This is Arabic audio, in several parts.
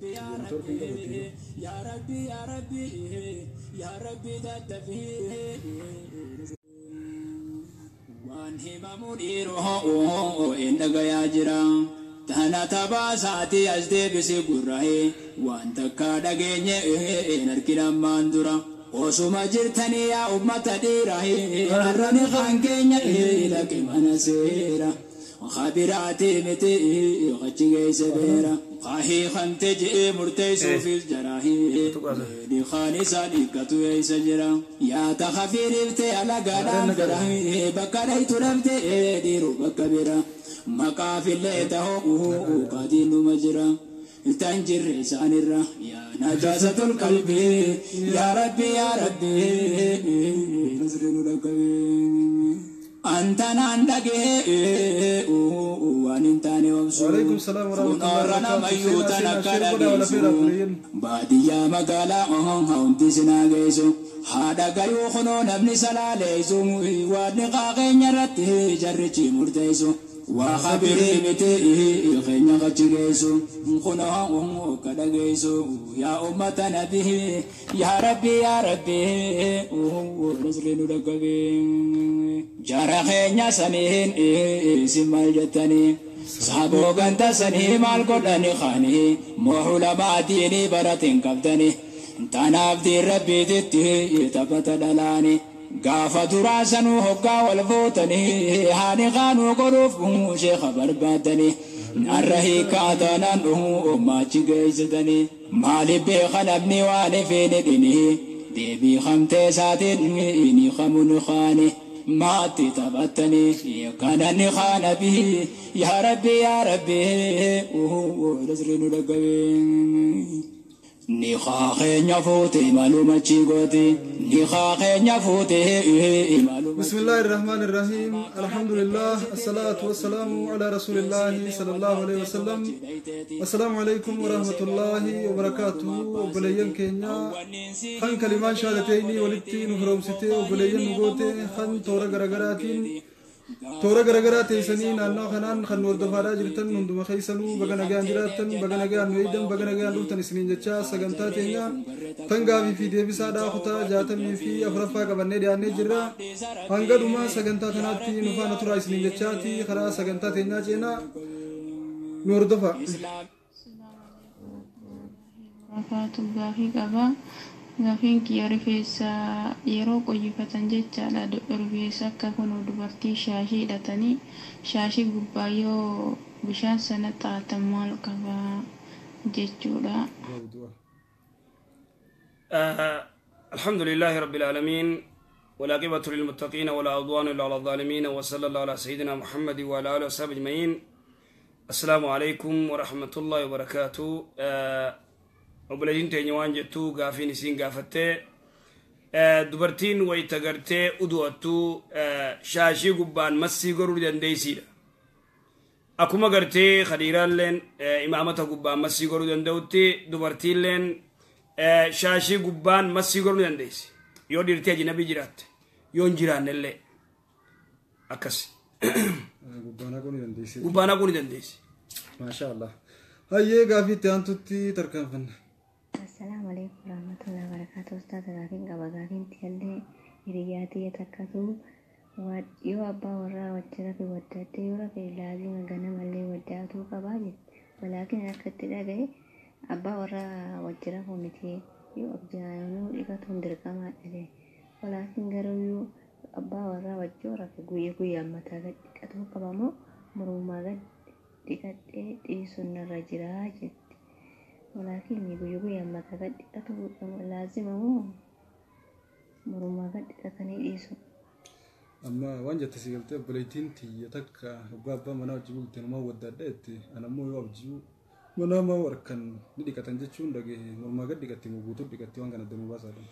ڈگے رام مان دن کے من سے راتے سے قاهي خنتجي مرتيس في الجراحي دي خالصة ديكتو يسا جرا يا تخفير ابتي على قدام فرحي بكري ترمت ديرو بكبرا مقافي اللي تهوه قاتل مجرا تنجر لسان الرا يا نجاسة القلب يا ربي يا ربي نزرين لك አንተን አንዳጌ ዋንንታኔ ወብሱኖረነ መዩተነ ከደጌሱ ባድያ መጋላ ኦሆን ሀውንቲ ሲናጌሱ haadha gayuu kunoo namni salaalee sumu waan niqaa keenya irratti jarrichi murteessu وخبرين تئه الخين غتشيسو نخنا أمو كدغيسو يا أمة نبيه يا ربي يا ربي أوه رسلين دكبين جارخين سمين إيه سمال جتني صابو غنت سني مال قدني خاني موحول بعديني برتين كبدني تنافدي ربي تتي يتبت دلاني gaafa turaa sanuu hoggaa wal bootanii haani qaanuu godhuuf umuu sheekha barbaadanii narra hiikaa taanaan dhumuu oomaachi geessitanii maaliif beeka namni waan ifeen hidhinii deebii hamtee isaatiin inni hamuun qaanii. ماتي تبتني كان النخان به يا ربي يا ربي وهو نزرين لقبي نخاخي نفوتي مالو ماتشي قوتي بسم الله الرحمن الرحيم الحمد لله الصلاة والسلام على رسول الله صلى الله عليه وسلم السلام عليكم ورحمة الله وبركاته وبليان كينيا خان كلمان شهادتين ولدتين وفرومستين وبليان نقوتين خان تورا غرغراتين toora garaagaraa teessanii naannoo kanaan kan hordofaadhaa jirtan hunduma keessanuu baga nagaan jiraattan baga nagaan nu eegdan baga nagaan dhuftan isiniin jecha sagantaa teenya tan gaabii fi deebisaadhaa kutaa jaatamii fi afuraffaa qabannee dhiyaannee jirra hanga dhumaa sagantaa kanaatti nu faana tura isiniin jechaati karaa sagantaa teenyaa ceenaa nu hordofa. Rafaa tubbaa fi qabaa. Gaaffiin kiyya yeroo qoyyifatan jechaadha. Rifeensi akka kun dubartii shaashii hidhatanii shaashii gubbaa yoo bishaan sana xaatan maal qabaa jechuudha. الحمد لله رب العالمين والعاقبة للمتقين ولا عدوان إلا على الظالمين وصلى الله على سيدنا محمد وعلى آله وصحبه أجمعين السلام عليكم ورحمة الله وبركاته obboleeyyiin teenya waan jettuu gaafiin isiin gaafattee eh, dubartiin wayta gartee eh, shashi shaashii gubbaan massii goruu dandeeysiidha akkuma gartee khadiiraalleen eh, imaamata gubbaan massii goruu danda'utti dubartiilleen shaashii gubbaan massii goruu dandeessi yoo dhiirtii ajinabii jiraatte yoo hin jiraannellee akkas gubbaan alaikum warahmatullahi wabarakatuh Ustaz Raafin Qabagaafiin Tijallee Hiriyyaatii takkatu yoo abbaa warraa fi rafe waddaatti yoo rafe laazima ganamallee waddaatuu qabaa jirti. Walaakin akka itti dhagaye abbaa warraa wajjin rafu miti yoo abjaanuu dhiqatuun dirqamaa dhagaye. Walaakin garuu yoo abbaa warraa wajjin rafe guyya guyyaa mataa gad dhiqatuu qabamoo mormaa gad dhiqadhee dhiisuun narra jiraa jedhe. Walaakiin guyyaa guyyaatti akka godhamu laazima moo mormaa gadi dhaqanii dhiisu? Amma waan jette si galtee obboleettiin tiyya takka mana abbaa manaa wajjin bulteen homaa waddaadha jette an ammoo yoo abjuu manaa maa warkan ni dhiqatan jechuun dhagahe mormaa gadi dhiqatti moo guutuu dhiqatti waan kana damee baasaadha.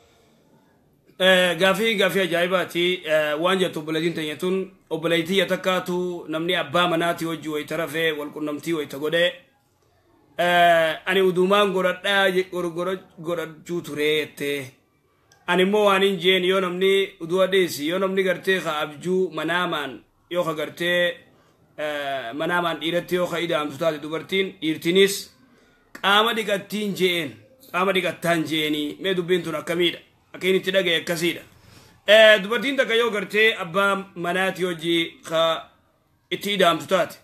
Eh, gaafii gaafii eh, tu waan jettu obboleettiin tiyya tun obboleettii takkaatu namni abbaa manaati wajjin wayita rafee walqunnamtii wayita godhee ani udumaan godhadhaa godha juuture jettee ani immoo waan hin jeen yoo namni uduu adeesi yoo namni gartee ka abjuu manaamaan yoo ka gartee manaamaan dhiiratti yoo ka idaamtu taate dubartiin jeen qaama dhiqattaan jeenii mee dubbiin tun akkamiidha akka inni itti dhagaye akkasiidha dubartiin takka yoo gartee abbaa manaati hojii ka itti idaamtu taate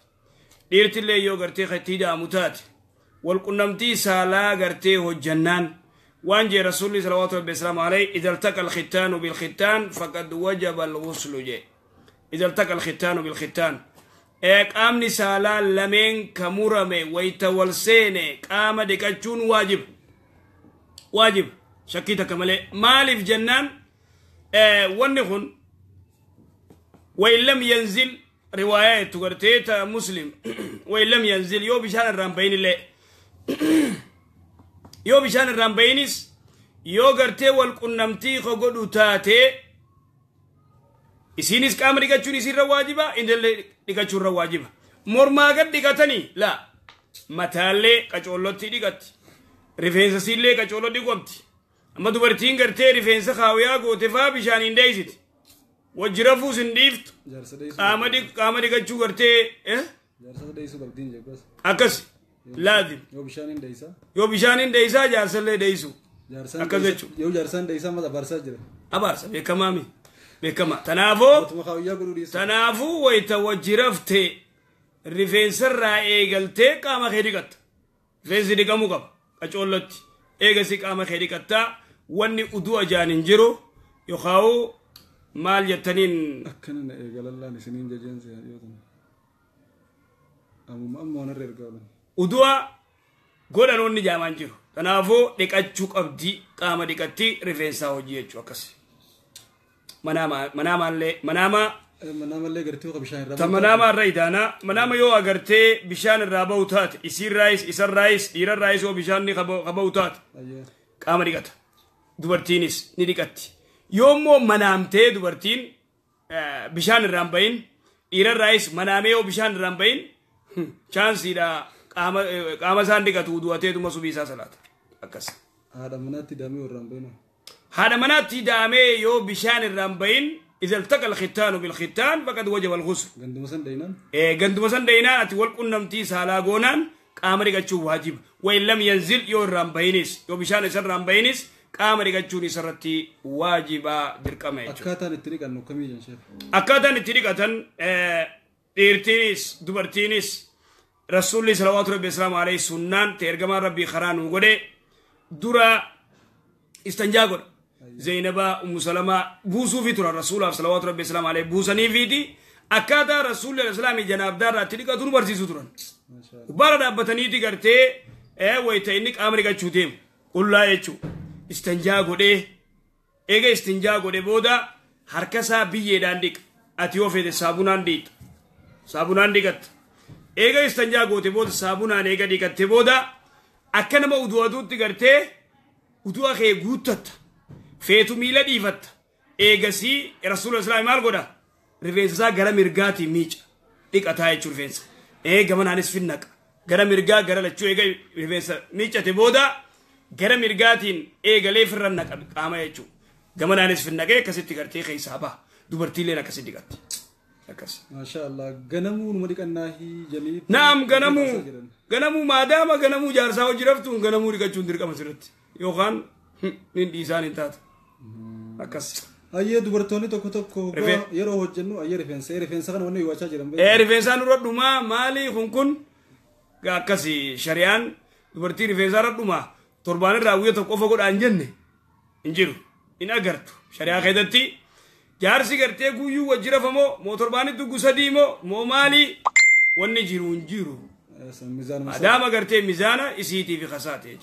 dhiirtillee yoo gartee والقنمتي سالا غرتي جنان وان جي رسول الله صلى الله عليه وسلم عليه إذا التقى الختان بالختان فقد وجب الغسل جي إذا التقى الختان بالختان اك أمني سالا لمن كمرمي ويتولسيني قام دكتشون واجب واجب شكيتا كمالي في جنان إيه ونخن وإن لم ينزل رواية تغرتيتا مسلم وإن لم ينزل يو بشان بين اللي yoo bishaan irraan bayinis yoo gartee wal qunnamtii ka taatee taate isinis qaama dhiqachuun isirra waajiba indalle dhiqachuurra waajiba mormaa gad dhiqatanii laa mataallee qacoollotti dhiqatti rifeensa sillee qacoollo dhiqamti amma dubartiin gartee rifeensa kaawyaa goote faa bishaaniin deeysiti wajjira fuus hin dhiiftu qaama dhiqachuu gartee eh? akkas laazim yoo bishaanin dheeysaa yoo bishaanin dheeysaa jaarsallee dheeysu akkas jechuun yoo jaarsaan dheeysaa ma abaarsaa jira abaarsa beekamaa mi beekamaa tanaafoo tanaafuu wayita wajji raftee rifeensarraa eegaltee qaama kee dhiqatta rifeensi dhiqamuu qaba qacoollatti eegasi qaama kee dhiqattaa wanni uduu ajaan hin jiru yookaan maal jettaniin akkanan eegalallaan isiniin jajeensa yoo ta'u ammoo ammoo narra ergaa oolani uduwa godhan onni jaman jiru kanaafuu dhiqachuu qabdi qaama dhiqatti rifeensaa hojii Manama, manama le, manama. Manama le idaana manaama bishan rabau. Manama rai dana, manama yo agarte bishan rabau dhiiran Isi rais, bishaan rais, ira rais dhiqata bishan ni Kama dhiqatti yoommoo manaamtee Yomo manamte dubartin, bishan dhiiran Ira rais, manameo bishan irraan Chansi da... qaama isaan dhiqatu du'ateetuma subii isaa salaata akkas. Haadha manaatti daamee warraan bahin. Haadha manaatti daamee yoo bishaan irraan bahin إذا التقى الختان بالختان فقد وجب الغسل. عندما سندينان. إيه عندما سندينان أتي والقنمتي سالا جونان qaama dhiqachuu waajiba wayin lam yanzil yoo irraan bahinis yoo bishaan isa irraan bahinis qaama dhiqachuun isarratti waajiba dirqama jechuudha. Akkaataan itti dhiqannu akkamii jenna Akkaataan itti dhiqatan dhiirtiinis dubartiinis rasuulli salawaatu rabbi islaamu alayhi sunnaan ta ergamaan rabbii karaa nuu godhe dura istanjaa godha zaynabaa ummu salamaa buusuufi tura rasuulaaf salawaatu rabbi islaamu alayhi buusaniifiiti akkaataa rasuulli alislaami janaabdaarraatti dhiqatu nu barsiisu turan bara dhaabbataniiti gartee wayta inni qaama dhiqachuu deemu qullaa jechuu istanjaa godhee eega istinjaa godhe booda harkasaa biyyeedhaan dhiqa ati yoo fedhe saabunaan dhiixa saabunaan dhiqatta ega istanja gote boda sabuna saamunaan di katte boda akka nama utuu aduutti gartee utuu akee guuttatta feetu miila dhiifatta eegasii rasuula islaami maal godha goda rivesa gara mirgaatiin miica dhiqataa jechuu rifeensa eega manaanis finnaqa gara mirga gara lachu ega rivesa mich miicate boda gara mirgaatiin eegalee firra naqa qaama jechuu gamanaanis finnaqee akkasitti gartee keeysaa baha dubartiileen akkasitti dhiqatte naam ganamuu ganamuu ganamu ganamuu jaarsaa hojii ganamu ganamuu dhiqachuun dirqama sirratti yookaan hin dhiisaan hin taatu akkas. Ayyee dubartoonni tokko tokko yeroo hojjennu ayyee rifeensa rifeensa kan wanna hm, hiwachaa hmm. ya eh, kan jiran. Eh, Rifeensaan irradhumaa maali kun hunkun akkasi shari'aan sharian rifeensaa kan irradhumaa torbaan irraa guyya tokko qofa godhaan jenne hin jiru hin agartu shari'aa جارسي كرتيه كويو وجرفهمو موترباني تغسديمو مومالي وني جيرون جيرو أدام كرتيه ميزانا إسيتي في خساتيه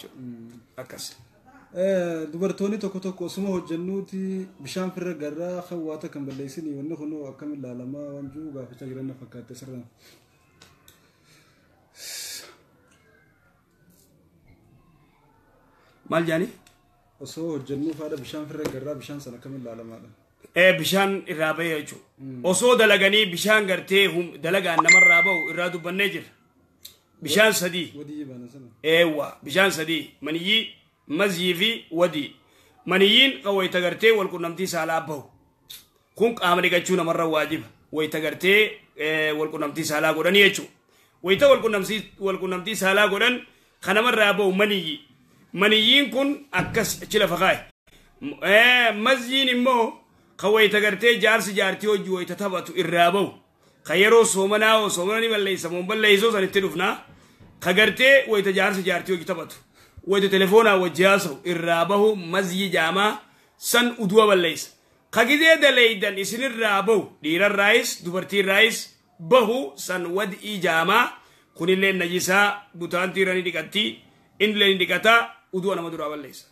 أكاس دبرتوني تكو تكو اسمه جنودي بشام فر جرا خواته كم بليسني ونه خنو أكمل العلماء ونجو غافش غيرنا فكرت سرنا مال جاني اسمه جنود هذا بشام فر جرا بشام سنا كمل العلماء bishaan irraa bahee jechuudha. Osoo dalaganii bishaan gartee dalagaan namarraa bahu irraa dubbannee jirra. Bishaan sadii. Eewwa bishaan sadii maniyyi mazii fi wadii. Maniyyiin kan wayita gartee wal qunnamtii saalaa bahu. Kun qaama dhiqachuu namarra waajiba. Wayita gartee wal qunnamtii saalaa godhan jechuudha. Wayita wal qunnamtii saalaa godhan kan namarraa bahu maniyyi. Maniyyiin kun akkas achi lafa kaa'e. Mazyiin immoo. qawayta gartee jaarsi jaartii hojii wayta taphatu irraa bahu ka yeroo soomanaa oo soomana ni balleeysa san itti dhufna ka gartee wayta jaarsi jaartii hojii taphatu wayta telefoonaa wajji haasawu bahu mazyi jaamaa san uduwa balleeysa ka gizee daleeydan isinirraa bahu dhiirarraayis bahu san wad'ii jaamaa kunillee najisaa butaantiirani dhiqatti inillee dhiqata uduwa nama duraa balleeysa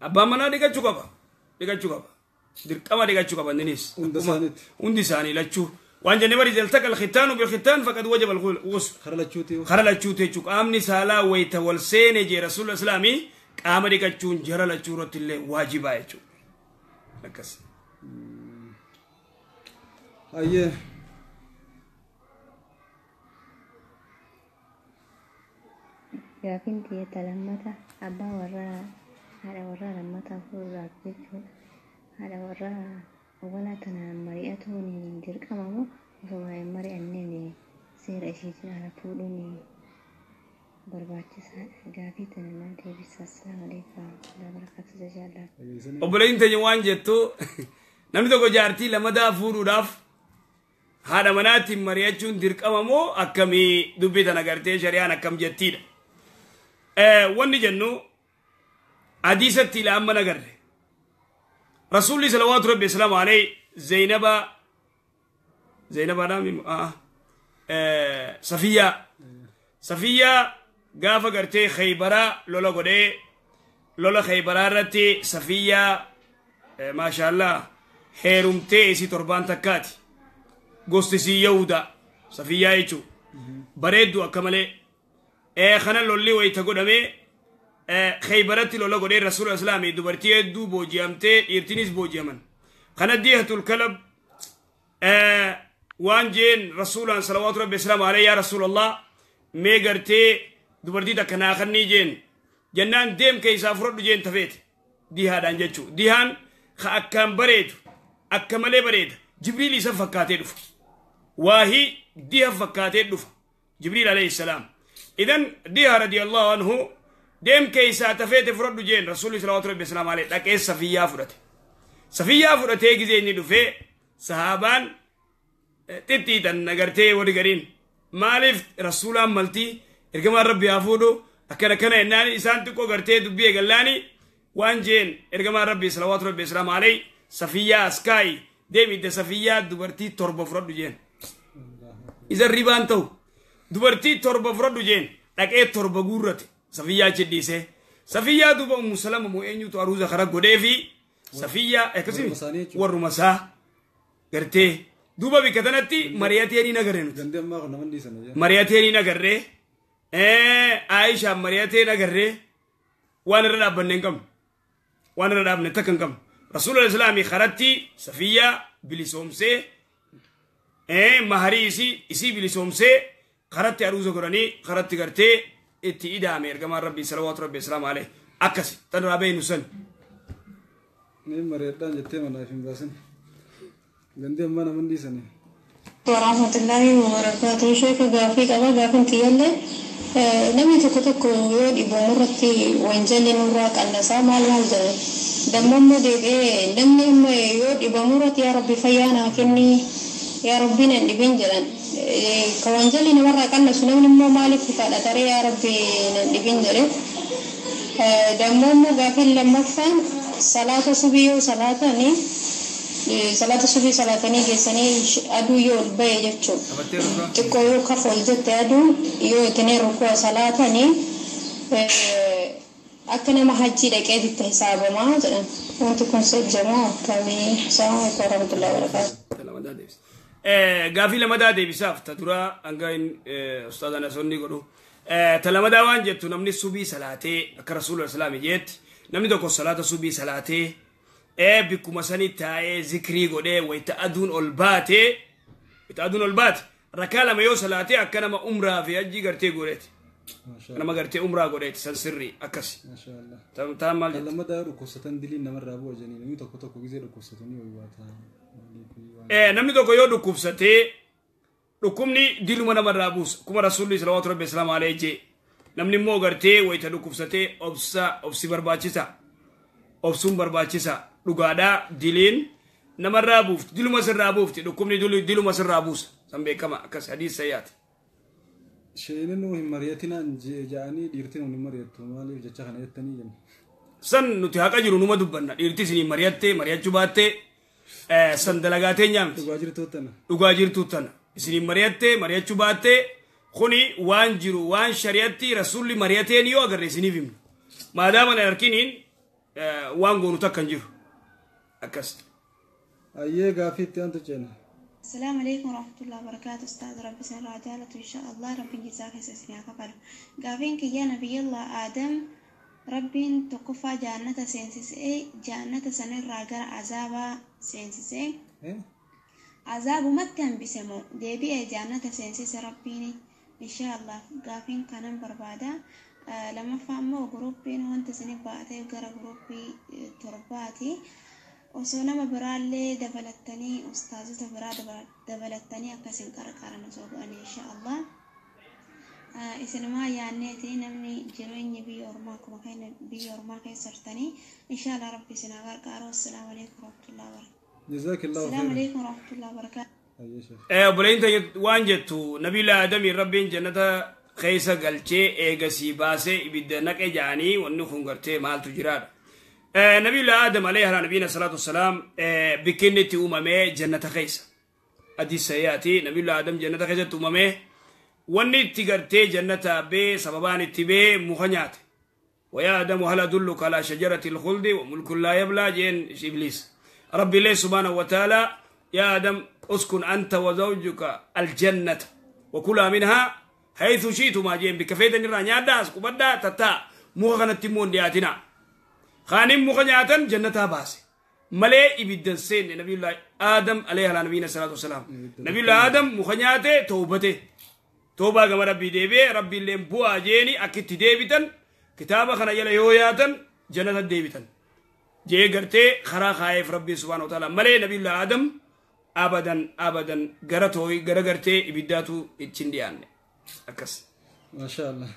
abbaan manaa dhiqachuu qaba dhiqachuu qaba dirqama dhiqachuu qaba innis hundi isaanii lachuu waan jennee bari iltaqa alkhitaanu bilkitaan faqad wajaba alghusl kara lachuuti jechuu qaamni saalaa wayta wal seene jee rasul islaamii qaama dhiqachuun jara lachuu irratti illee waajibaa jechuu akkas ayyee gaafin tiyya talammata abbaa warraa haadha lammata fuuldura jechuudha. Haadha warraa awwaalaa tanaan mari'atuun dirqamamoo osoo hin mari'anneen seera isheetiin ala fuudhuun barbaachisaadha. Gaaffii Obboleeyyiin waan jettu namni tokko jaartii lamadaa fuudhuudhaaf haadha manaatiin mari'achuun dirqamamoo akkamii dubii tana gartee shari'aan akkam jettiidha. Wanni jennu hadiisatti ila amma nagarre rasulli salawaatu rabbi islaamu aley zaynaba zaynabadham safiya safiya gaafa gartee khaybara lola godhe lola khaybaraa irratti safiya maasha allah heerumtee isi torbaan takkaati gostisi yahuda safiyaa jechu bareeddu akka male kana lolli wayta godhame khaybaratti lola godhee rasuula islaamii dubartii hedduu booji'amtee dhiirtinis booji'aman kana diihatul kalab waan jeen rasuulaan salawaatu rabbi islaam alee yaa rasuulallah mee gartee dubartii takka naa kannii jeen jennaan deem keessaa fudhadhu jeen tafeete diihaadhaan jechuu diihaan ka akkaan bareedu akka malee bareeda jibriil isa fakkaatee dhufa waahii diiha fakkaatee dhufa jibriil alayhi salaam idan diiha radiyallahu anhu deem keeysaa tafeete fudhadhu jeen rasuli salawatu rabbi islaam alayhi dhaqee safiyyaa fudhate safiyyaa fudhatee gisee inni dhufee sahaabaan xixxiixan agartee wadi gariin maaliif rasulaan maltii ergamaan rabbi haa fuudhu akkana akkana yennaani isaan xiqqoo gartee dubbii jeen ergamaan rabbi salawaatu rabbi islaam alayhi safiyyaa askaayi deem itti safiyyaa torba fudhadhu jeen isan ribaan ta'u dubartii torba fudhadhu jeen dhaqee torba guurrate safiyyaa achi dhiisee safiyyaa duuba ummu salama moo eenyutu aruuza kara godhee fi safiyyaa akkasuma warruma isaa gartee duuba bikka tanatti mari'ateerii nagarre nuti mari'ateerii nagarre aayishaa mari'atee nagarre waan irra dhaabbanne hin qabnu waan irra dhaabne takka hin qabnu rasuulul islaamii karatti safiyyaa bilisoomsee maharii isii isii bilisoomsee karatti aruuza godhanii karatti gartee اتيدا امير كما ربي صلوات ربي السلام عليه اكس تدرى بين سن نيم مريتان جتيم انا في مباسن غندي امانا من دي سنه ورحمة الله وبركاته شوف غافيك الله غافين تيالي نمي تكتك ويودي بمرتي وانجلي نوراك الله سامع الوالد دمم ديبي نمي يودي بمرتي يا ربي فيانا كني يا ربي نندي بنجلن kan wanjalli namarraa qal'asu namni immoo maaliif ifaadha taree yaa rabbi nan dhibin jedhe eh, dammoo immoo gaafiin lammaffaan salaata subii yoo salaatanii eh, salaata subii salaatanii geessanii aduu yoo ol bahe jechuudha xiqqoo yoo kafa ol jette aduu yoo itinee rukoo salaatanii eh, akka nama hajjii dhaqeetitti hisaabamaa jedhan wanti kun sejjamoo akkamii isaa warahmatullahi wabarakaatu gaafii lamadaa deebisaaf ta dura hanga ustaadaan asoonni godhu ta lamadaa waan jettu namni subii salaatee akka rasuula islaami jeetti namni tokko salaata subii salaatee bikkuma sanii taa'ee zikrii godhee wayita aduun ol baatee wayita aduun ol baate rakkaa lama yoo salaatee akka nama umraa fi hajjii gartee godheeti. nama gartee umraa godheeti san sirrii akkas. Taa maal jette? Lamadaa dhukkubsatan diliin namarraa bu'a jennee namni tokko tokko gizee dhukkubsatanii wayii waa taa'anii. e namni tokko yoo dhukkubsatee dhukkubni diluma namarraa buusa kuma rasuulli salawaatu rabbi islaam alee jee namni immoo gartee wayita dhukkubsatee obsa obsi barbaachisa obsuun barbaachisa dhugaadhaa diliin nama buufti diluma sirraa buufti dhukkubni diluma sirraa buusa san beekama akkas hadiis sayyaati. Sheeniin hin mari'atinaan ja'anii dhiirtiin hin mari'attu maaliif jecha kana jettanii jenna. San nuti haqa jiru numa dubbanna dhiirti isin mari'attee mari'achuu baattee. san dalagaatee nyaamti. Dhugaa jirtuu tana. Dhugaa jirtuu tana. Isiniin mari'attee mari'achuu baattee kuni waan jiru waan shari'atti rasuulli mari'ateen yoo agarre isiniif himna. Maadaama na harkiniin waan goonu takka hin jiru. Akkas. Ayyee gaafii itti aantu ceena. السلام عليكم ورحمة الله وبركاته أستاذ ربي سن عدالته إن شاء الله ربي يجزاك حسن يا قبل قافين كيا نبي الله آدم Rabbiin tokkoffaa jaannata seensisee jaannata sanirraa gara azaabaa seensisee azaabumatti hambise moo deebi'ee jaannata seensise rabbiin inshaallah gaafiin kanan barbaada. Lammaffaa moo guruupiin wanta isinif baatee gara guruupii e, torbaati. osoo nama biraallee dabalattanii ustaazota biraa dabalattanii akkasiin qarqaran osoo go'an Allah. isinumaa yaanneetii namni jireenyi biyya ormaa biyya ormaa keessa jirtanii inshaallah rabbi isinaa garqaaru assalaamu alaikum warahmatullahi wabarakatuh jazaakillahu khairan alaikum warahmatullahi wabarakatuh buleeyinta waan jettu nabiila aadamii rabbiin jannata keessa galchee eegasii baasee ibidda naqe jaanii wanni kun gartee maaltu jiraadha نبي الله آدم عليه نبينا الصلاة والسلام بكنة أممه جنة خيسة أدي سياتي نبي الله آدم جنة خيسة أممه وني itti gartee jannata bee sababaan itti bee muka ويا آدم هل أدلك على شجرة الخلد وملك لا يبلى جن إبليس ربي لي سبحانه وتعالى يا آدم اسكن أنت وزوجك الجنة وكلا منها حيث شئتما جين بكفيدا نرى نياداس قبدا تتا موخا غنت دياتنا خانم موخا نياتا جنتها باسي ملي إبدن سين نبي الله آدم عليه الصلاة والسلام نبي الله آدم موخا نياتي توبته توبا كما ربي ديبي ربي اللي بوا جيني أكيد ديبتن كتابة خنا يلا يوياتن جنة ديبتن جي غرتي خرا خايف ربي سبحانه وتعالى ملي نبي الله آدم أبدا أبدا قرتوي قرا قرتي إبداتو إتشنديان أكس ما شاء الله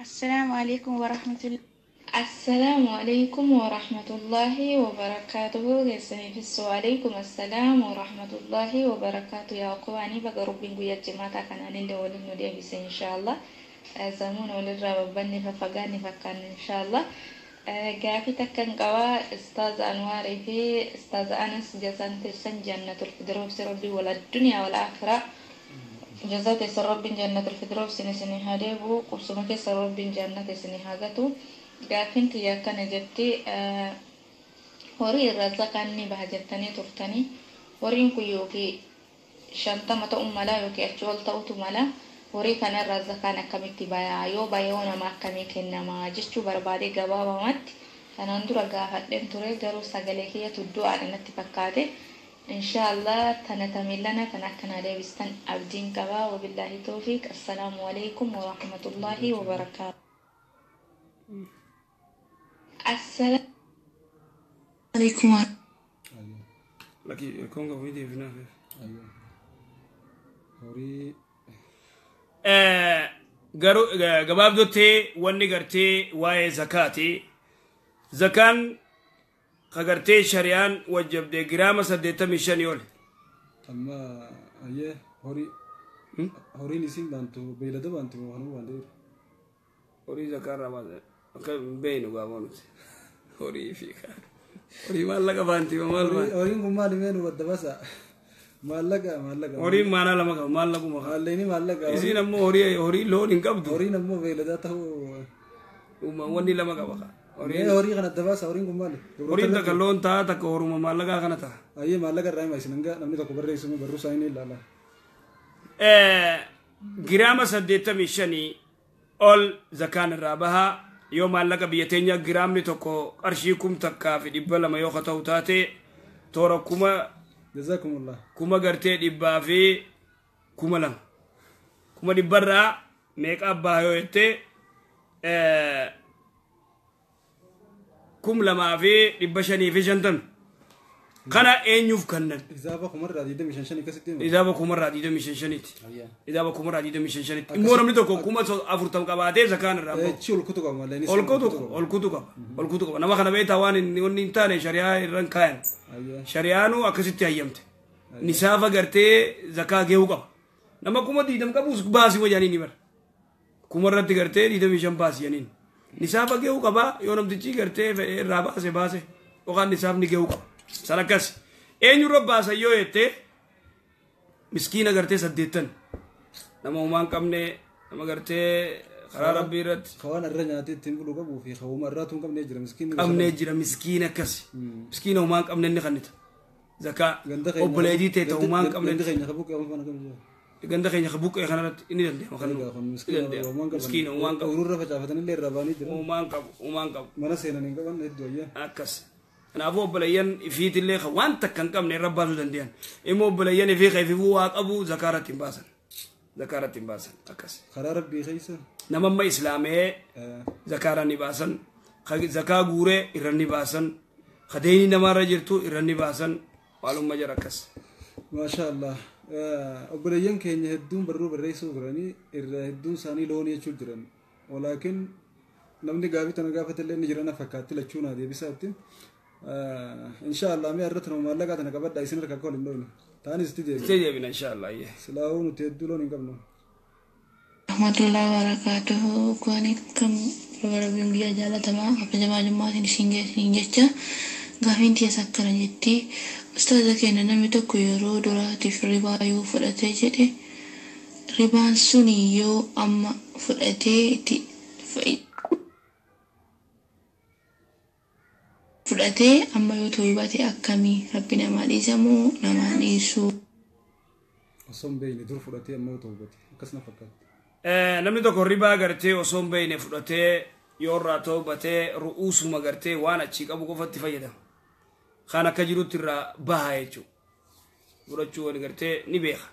السلام عليكم ورحمة الله السلام عليكم ورحمة الله وبركاته غيسمي في عليكم السلام ورحمة الله وبركاته يا أخواني بقى ربين قوية جماعة كان أنا اللي ولن ندي بس إن شاء الله زمون آه، ولن ربني ففقاني فكان إن شاء الله قافي آه، تكن قوا استاذ أنواري في استاذ أنس جزان تسن جنة الفدروس ربي ولا الدنيا والآخرة جزاك ربي جنة الفدروس سنة سنة هادي قبصمك ربي جنة سنة هاجتو gaafinti akkana jettee eh, horii irra zaqanni baha jettanii turtanii horiin kun yookiin shantama ta'uu mala yookiin achi ol ta'utu mala horii kana kanarraa zakaan akkamitti bayaa yoo bayoo nama akkamii kennamaa jechuu barbaade gabaabamatti kanaan dura gaafadheen ture garuu sagalee kiyya tuddu'aadha natti fakkaate inshaallah tana tamillana kan akkanaa deebistan abdiin qabaa wabillahi tawfiiq assalaamu alaikum warahmatullaahi wabarakaatu hmm. السلام عليكم ورحمة لكن الكونغو فيديو في نافذ ايوه horii. Garuu gabaabdottee wanni gartee waa'ee zakaati. Zakaan kagartee shari'aan wajjabdee giraama saddeettamii shanii ol. Amma ayyee horii. Horiin isin baantu beeylada baantu waan waan deeru. Horii zakaa irraa maal jedhu? Beenu gaamoon horii fi horii maallaqa baanti maal baanti. Orin kun maali meenu wadda basa. Maallaqa maallaqa. Horiin mana lama qaba maallaquma. Haalleeni maallaqa. Isiin ammoo horii horii loon hin qabdu. Horiin ammoo beeladaa ta'uu. Wanni lama qaba. Horii horii kana adda baasa horiin kun maali. Horiin takka ta ta takka horuma malaga kana ta. Ayyee malaga irraa hima isin hanga namni tokko barreessuun barruu isaa lala. Eh, Giraama saddeettamii shanii ol zakana rabaha yoo maallaqa biyya teenya giraamni tokko qarshii kum takkaa fi dhibba lama yoo ta'u taate toora kuma kuma gartee dhibbaa fi kuma lama kuma dhibbarraa meeqa abbaa yoo jettee kum lamaa fi dhibba shanii fi shantan kana eenyuuf kannan isaaba kumarraa diidamii shan shanitti akkasitti isaaba kumarraa diidamii shan shanitti isaaba kumarraa diidamii shan shanitti immoo namni tokko kuma afurtama qabaatee zakaan irraa chi olkutu qaba malee olkutu qaba olkutu qaba olkutu qaba nama kana beektaa waan inni hin taane shariyaa irraan kaayan shariyaanu akkasitti hayyamte nisaafa gartee zakaa geewu qaba nama kuma diidam qabuus baasii wajanii ni bara kuma irratti gartee diidamii shan baasiyaniin nisaafa geewu qaba yoo namtichi gartee fedhee irraa baase baase yookaan nisaafni geewu qaba salakkas eenyurra baasan yoo jettee miskiina gartee saddeettan nama homaa hin qabne nama gartee karaa rabbii irratti kawaan irra nyaatee ittiin buluu qabuu fi kawuma irraatu hin qabnee jira miskiina qabnee jira miskiina akkas hmm. miskiina homaa hin qabne inni kannita zakaa obboleetii ta'e ta'u homaa hin qabne ganda keenya ka buqqee kanarratti inni danda'ama kan miskiina homaa hin qabu ururra facaafatanii illee irraa baanii jira homaa hin qabu homaa hin qabu mana seenan hin qaban hedduu ayyaa akkas أنا أبو بليان في تلية خوان تكن كم نرب بازو دنديان إمو بليان في خي في بو أبو زكارة تيمباسن زكارة تيمباسن أكاس خرار ربي خيسا نمام إسلامي زكارة نباسن خي زكاة غورة إيران نباسن خديني نمارة جرتو إيران نباسن معلوم مجر أكاس ما شاء الله أبليان كين يهدون برو بريسو غراني إرهدون ساني لوني يشجران ولكن نمني غابي تنغافة اللي نجرانا فكاتي لچونا دي بساتي inshallah mi irratti nu maallaqa tana qabadha isin harka akka hin dhoofne taani sitti deebi sitti deebina inshallah silaahuu nuti hedduu loon hin qabnu. rahmatullahi barakaatuhu kwani kam rabbiin guyyaa jaalatamaa kabajamaa jummaatiin isin geessiniin jecha gaafiin tiyas akkana jetti ustaaza keenya namni tokko yeroo duraatiif ribaa yoo fudhatee jedhe ribaan suni yoo amma fudhatee itti fudhatee amma yoo ta'u hubatee akkamii rabbi namaa dhiisa moo namaa dhiisu. Osoo hin beekne dur fudhatee amma yoo ta'u hubate akkas na fakkaata. Namni tokko ribaa gartee osoo hin beekne fudhatee yoo irraa ta'u hubatee ru'uusuma gartee waan achii qabu qofatti fayyadama. Kan akka jirutti irraa baha jechuudha. Fudhachuu wani gartee ni beeka.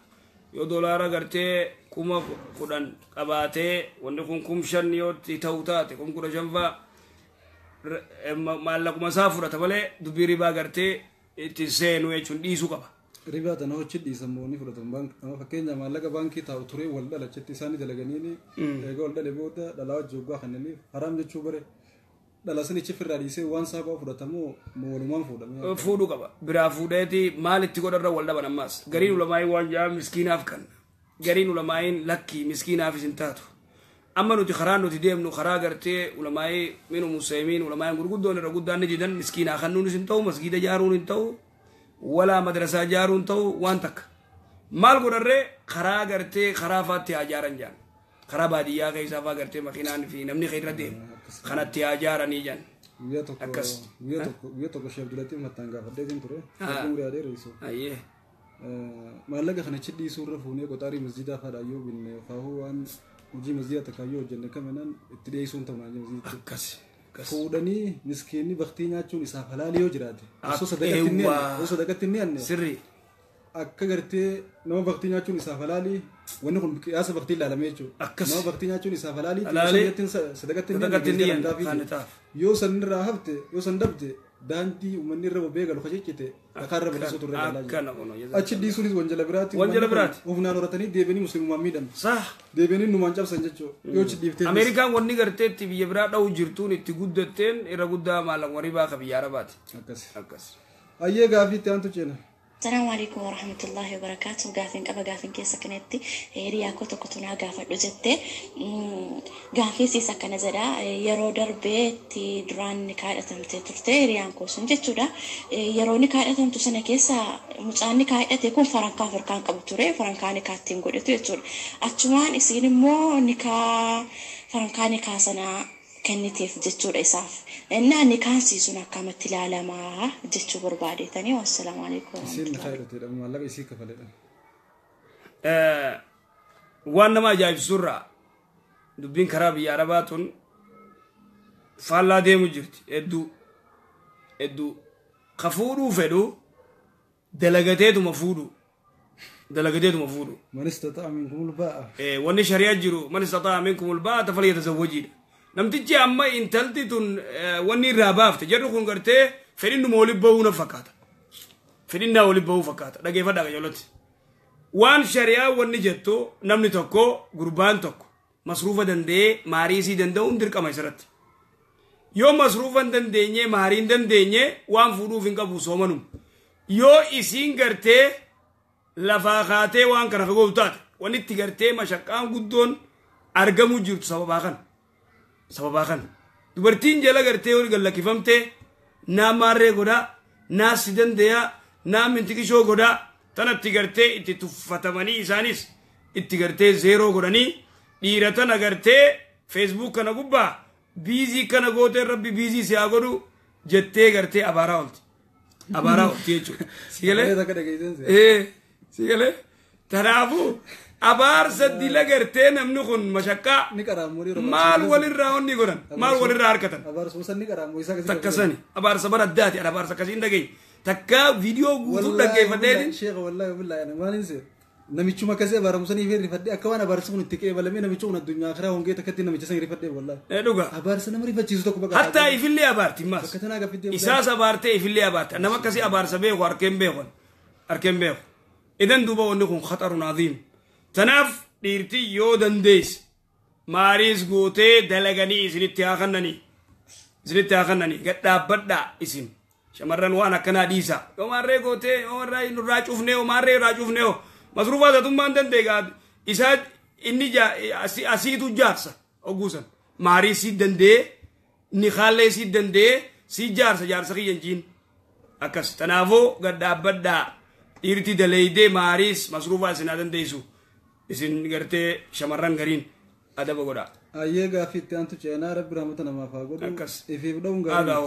Yoo doolaara gartee kuma kudhan qabaatee wanti kun kum shan yoo ta'u taate kum kudha shan fa'a. maallaquma isaa fudhata malee dubbii ribaa gartee itti seenu jechuun dhiisuu qaba. Ribaa tana hochi dhiisamoonni fudhatan baankii fakkeenya maallaqa baankii taa'u ture wal dhala achitti isaanii dalaganii eega wal dhale booda dhalaa wajji waggaa kanneen haraam jechuu bare dhala sanichi firraa dhiisee waan isaa qaba fudhatamoo walumaan fuudhame. Fuudhuu qaba biraa fuudheeti maalitti godharra wal dhaban ammaas gariin ulamaa waan jaa miskiinaaf kan gariin ulamaa lakkii miskiinaafis hin taatu. أما نوتي خرا نوتي ديم نو خرا قرتي ماي منو مسلمين ولا ماي علماء غرغدون رغدان جدا مسكين أخنون سنتو مسجد جارون انتو ولا مدرسة جارون تو وانتك مال قرر خرا قرتي خرا فاتي أجارن جان خرا باديا كيسا فقرتي مخينان في نمني خير ديم خنا خنتي أجارن جان أكس ويتوك شاب دلتي متانغا فديم ترى أقول آه. هذا رئيسه أيه آه، ما لقى خنتشدي سورة فوني قطاري مسجد فدا يوبين فهو ان እንጂ መዚህ ተካዩ ወጀነ ከመናን እትደይሱን ተማኝ መዚህ ተከስ ፉደኒ ምስኪኒ በክቲኛቹን ኢሳ ፈላሊዮ ጅራቴ እሱ ሰደቀትኒ እሱ ሰደቀትኒ አንነ ስሪ akka gartee nama baktii nyaachuun isaa falaalii wanni kun qiyaasa baktii ilaalame jechuudha. Akkas. Nama baktii nyaachuun isaa falaalii sadaqatti sadaqatti yoo sanirraa hafte yoo san dabde daantii uummanni irra bobbee galu kajeechite dhakaarra bilisuu turre galaa achi dhiisuunis wanjala biraati wanjala biraati humnaan horatanii deebiinii musliimumaan dan sah deebiinii numaan cabsan jechuudha hmm. yoo achi dhiiftee ameerikaan wanni garteetti biyya biraa dha'u jirtuun ten ira irra guddaa maallaqa warii baaqa biyya akas akkas akkas ayyee gaafiitti aantu ceena Assalamu alaikum warahmatullahi wabarakatuh. Gaafiin qaba gaafiin keessa kanatti hiriyaa eh, koo tokko tunaa gaafadhu jettee mm, gaafisiis akkana jedha eh, yeroo darbee itti duraan ni kaadhatamte turte hiriyaan koo jechuudha. Eh, yeroo ni kaadhatamtu sana keessa mucaan ni kaadhate kun farankaa firkaan qabu turee farankaa ni kaattiin godhetu jechuudha. Achumaan isiin immoo ni farankaa ni kaasanaa kenniitiif jechuudha isaaf inni ani kaansiisuun akkam itti ilaalamaa jechuu barbaadeetanii wassalaamu alaikum. Isiin khayirati jedhamu mallaqa isii kafaledha. Waan nama ajaa'ibsuurra dubbiin karaa biyya arabaa tun faallaa deemu jirti hedduu hedduu ka fuudhuu fedhu dalagateetuma fuudhu. دلقتيت مفروض من استطاع منكم الباء ايه وان شريعه جرو من استطاع منكم الباء فليتزوجين namtichi amma intalti tun eh, wanni irraa baafte jedhu kun gartee fedhinnuma wali ba'uu na fakkaata fedhinnaa wali ba'uu fakkaata dhageeffadhaa qayyolotti waan shari'aa wanni jettu namni tokko gurbaan tokko masruufa danda'ee maariisii danda'uun dirqama isirratti yoo masruufa hin dandeenye maariin dandeenye waan fuudhuuf hin qabu soomanum yoo isiin gartee lafaa kaatee waan kana fagoof taate wanitti gartee mashaqqaan guddoon argamu jirtu sababaa kana sababaa kana dubartiin jala gartee hori gallakifamtee naa maarree godhaa naa si dandeeyaa naa mintikishoo godhaa tanatti gartee itti tuffatamanii isaanis itti gartee zeeroo godhanii dhiira tana gartee feesbuuk kana gubbaa biizii kana gooteen rabbi biizii si haa godhu jettee gartee abaaraa olti abaaraa olti jechuudha si galee si galee tanaafu أبار سدي لغر تين نخون مشكا مال ولرا هون نيغورن مال ولرا حركتن أبار سوسن نيغرا مويسا كسي تكسني أبار سبر الداتي أنا أبار سكسين دقي تكا فيديو غوتو دقي فدين شيخ والله والله أنا ما ننسى namichu ma kasee abaaramsanii fi rifadhee akka waan abaarsa kun itti qeebalame namichu kun addunyaa akhiraa hongee takkatti namicha san rifadhee wallahi dhuga abaarsa nama rifachiisu tokko bakka hatta ifillee abaarti mas bakka tanaa gafiddee isaas abaartee ifillee abaarti nama akkasii abaarsa beeku harkeen beekon harkeen beeku idan duuba wanni kun khatarun aziimu tanaaf dhiirti yoo maris maariis dalagani isini tiakanani haa tiakanani isinitti haa kannani gadhaabbadhaa isin shamarran waan akkanaa dhiisa yoo maarree gootee yoo marraa nurraa cufnee yoo maarree isad ini ja asi asi itu isaa inni asiitu maris si maarii sii si inni si jarsa jarsa sii jin akas tanavo gata tanaafoo gadhaabbadhaa dhiirti maris maariis masruufaa isinaa desu. isin gartee shamarran gariin adaba godha ayyee gaafi itti aantu ceenaa rabbi rahmata namaaf haa godhu ifiif dha'uun gaarii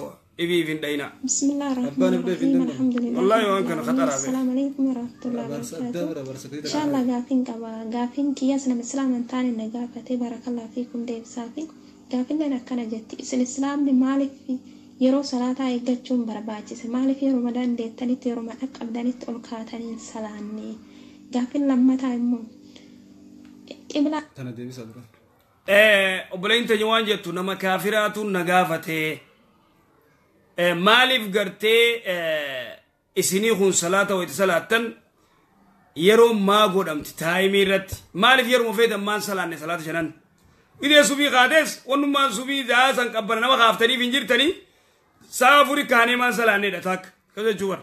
إبي فين دينا بسم الله الرحمن الرحيم الحمد لله والله وان كان خطر السلام عليكم ورحمة الله وبركاته إن شاء الله قافين كبا قافين كياسنا مسلام أن تاني نقافتي بارك الله فيكم ديب سافي قافين لنا كان جتي إسن الإسلام لمالك في yeroo salaataa eeggachuun barbaachise maaliif yeroo madaan deettanitti yeroo madha qabdanitti ol kaataniin salaanne gaafin lammataa immoo obboleeyinteenyi waan jettu nama kaafiraatu na gaafatee maaliif gartee isinii kun salaata wayita salaattan yeroo maa godhamti taayimii irratti maaliif yeruma feetan maan salaanne salaata shanan idee subii kaates wannummaan subii zaasan qabbana nama kaaftaniif hin jirtanii saa afurii kaanee maan salaanneedha taakka kasa jechuun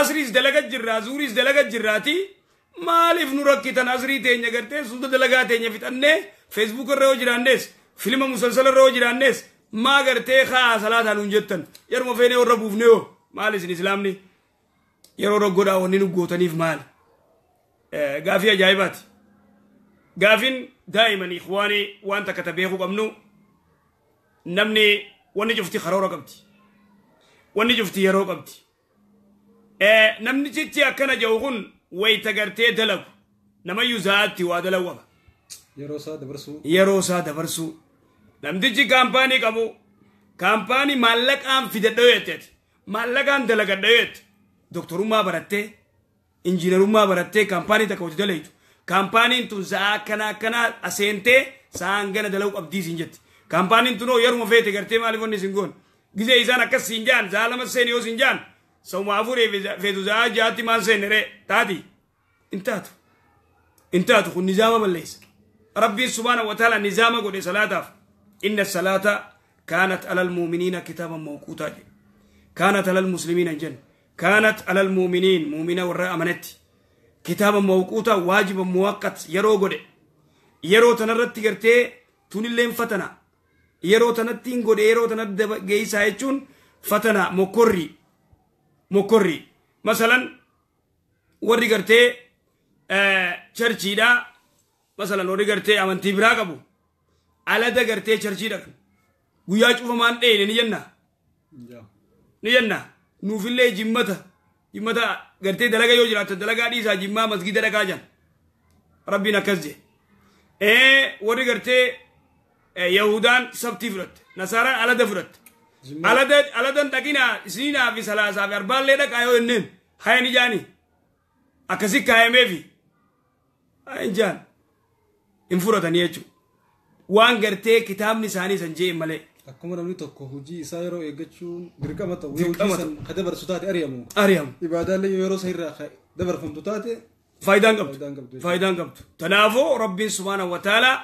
asriis dalaga jirraa zuuriis dalaga jirraati maaliif nu rakkitan asrii teenya gartee suuta dalagaa teenya fixannee feesbuuk irra yoo jiraannes filma musalsala irra yoo jiraannes maa gartee haa salaataan nuun jettan yeruma feenee warra buufne yoo maal isin islaamni yeroo roggodhaa wanni nu gootaniif maal gaafii ajaa'ibaati gaafin daa'iman ikwaanii waan takka ta beekuu qabnu namni wanni cufti karoora qabdi wanni cufti yeroo qabdi namni cichi akkana jedhu kun وي تغرتي دلو namayyuu zaatti waa dalawwama yeroo يروسا دبرسو yeroo isaa dabarsuu namtichi kaampaanii qabu kaampaanii maallaqaan fidadha jettee maallaqaan dalagadha jette doktorummaa barattee injiinarummaa ما برتي takka hojii dalaytu كامباني tun sa'aa akkana akkanaa aseentee sa'aan gana dalaguu qabdii siin jetti kaampaaniin tun yeruma feete gartee maaliif onni siin goon gisee isaan akkas siin jaan sa'aa lama seen سوما فوري في دوزا جاتي ما سينري تادي انتهت انتهت خو نظام بالليس ربي سبحانه وتعالى نظام قد صلاة إن الصلاة كانت على المؤمنين كتابا موقوتا كانت على المسلمين جن كانت على المؤمنين مؤمنة وراء أمانتي كتابا موقوتا واجبا مؤقت يرو قد يرو تنرد تقرتي تنلين فتنا يرو تنتين قد يرو تنرد جيسا يجون فتنا مكري mokori masalan warri gartee eh, charchiidha masalan warri gartee amantii biraa qabu alada gartee charchiidha guyyaa cufamaan dheene ni jenna ni jenna nuufillee jimmata jimmata gartee dalaga yoo jiraattan dalagaa dhiisaa jimmaa masgida dhagaa jan rabbiin akkas jee ee warri gartee eh, yahudaan sabtii fudhatte nasaaraan alada fudhatte aladan aladan dhaqina isinaa fi salaasaa fi arbaallee dhaqaa yoo jenneen hayan ijaani akkasi kaayameefi hayan ijaan hin fudhatanii jechuudha waan gartee kitaabni isaanii san jee malee. Akkuma namni tokko hojii isaa yeroo eeggachuun dirqama ta'u yoo hojii san ka dabarsu taate ari'amu. Ari'amu. Ibaadaallee yeroo isa irraa dabarfamtu taate. Faayidaan qabdu. Faayidaan qabdu. Kanaafuu Rabbiin subhaanahu wa taalaa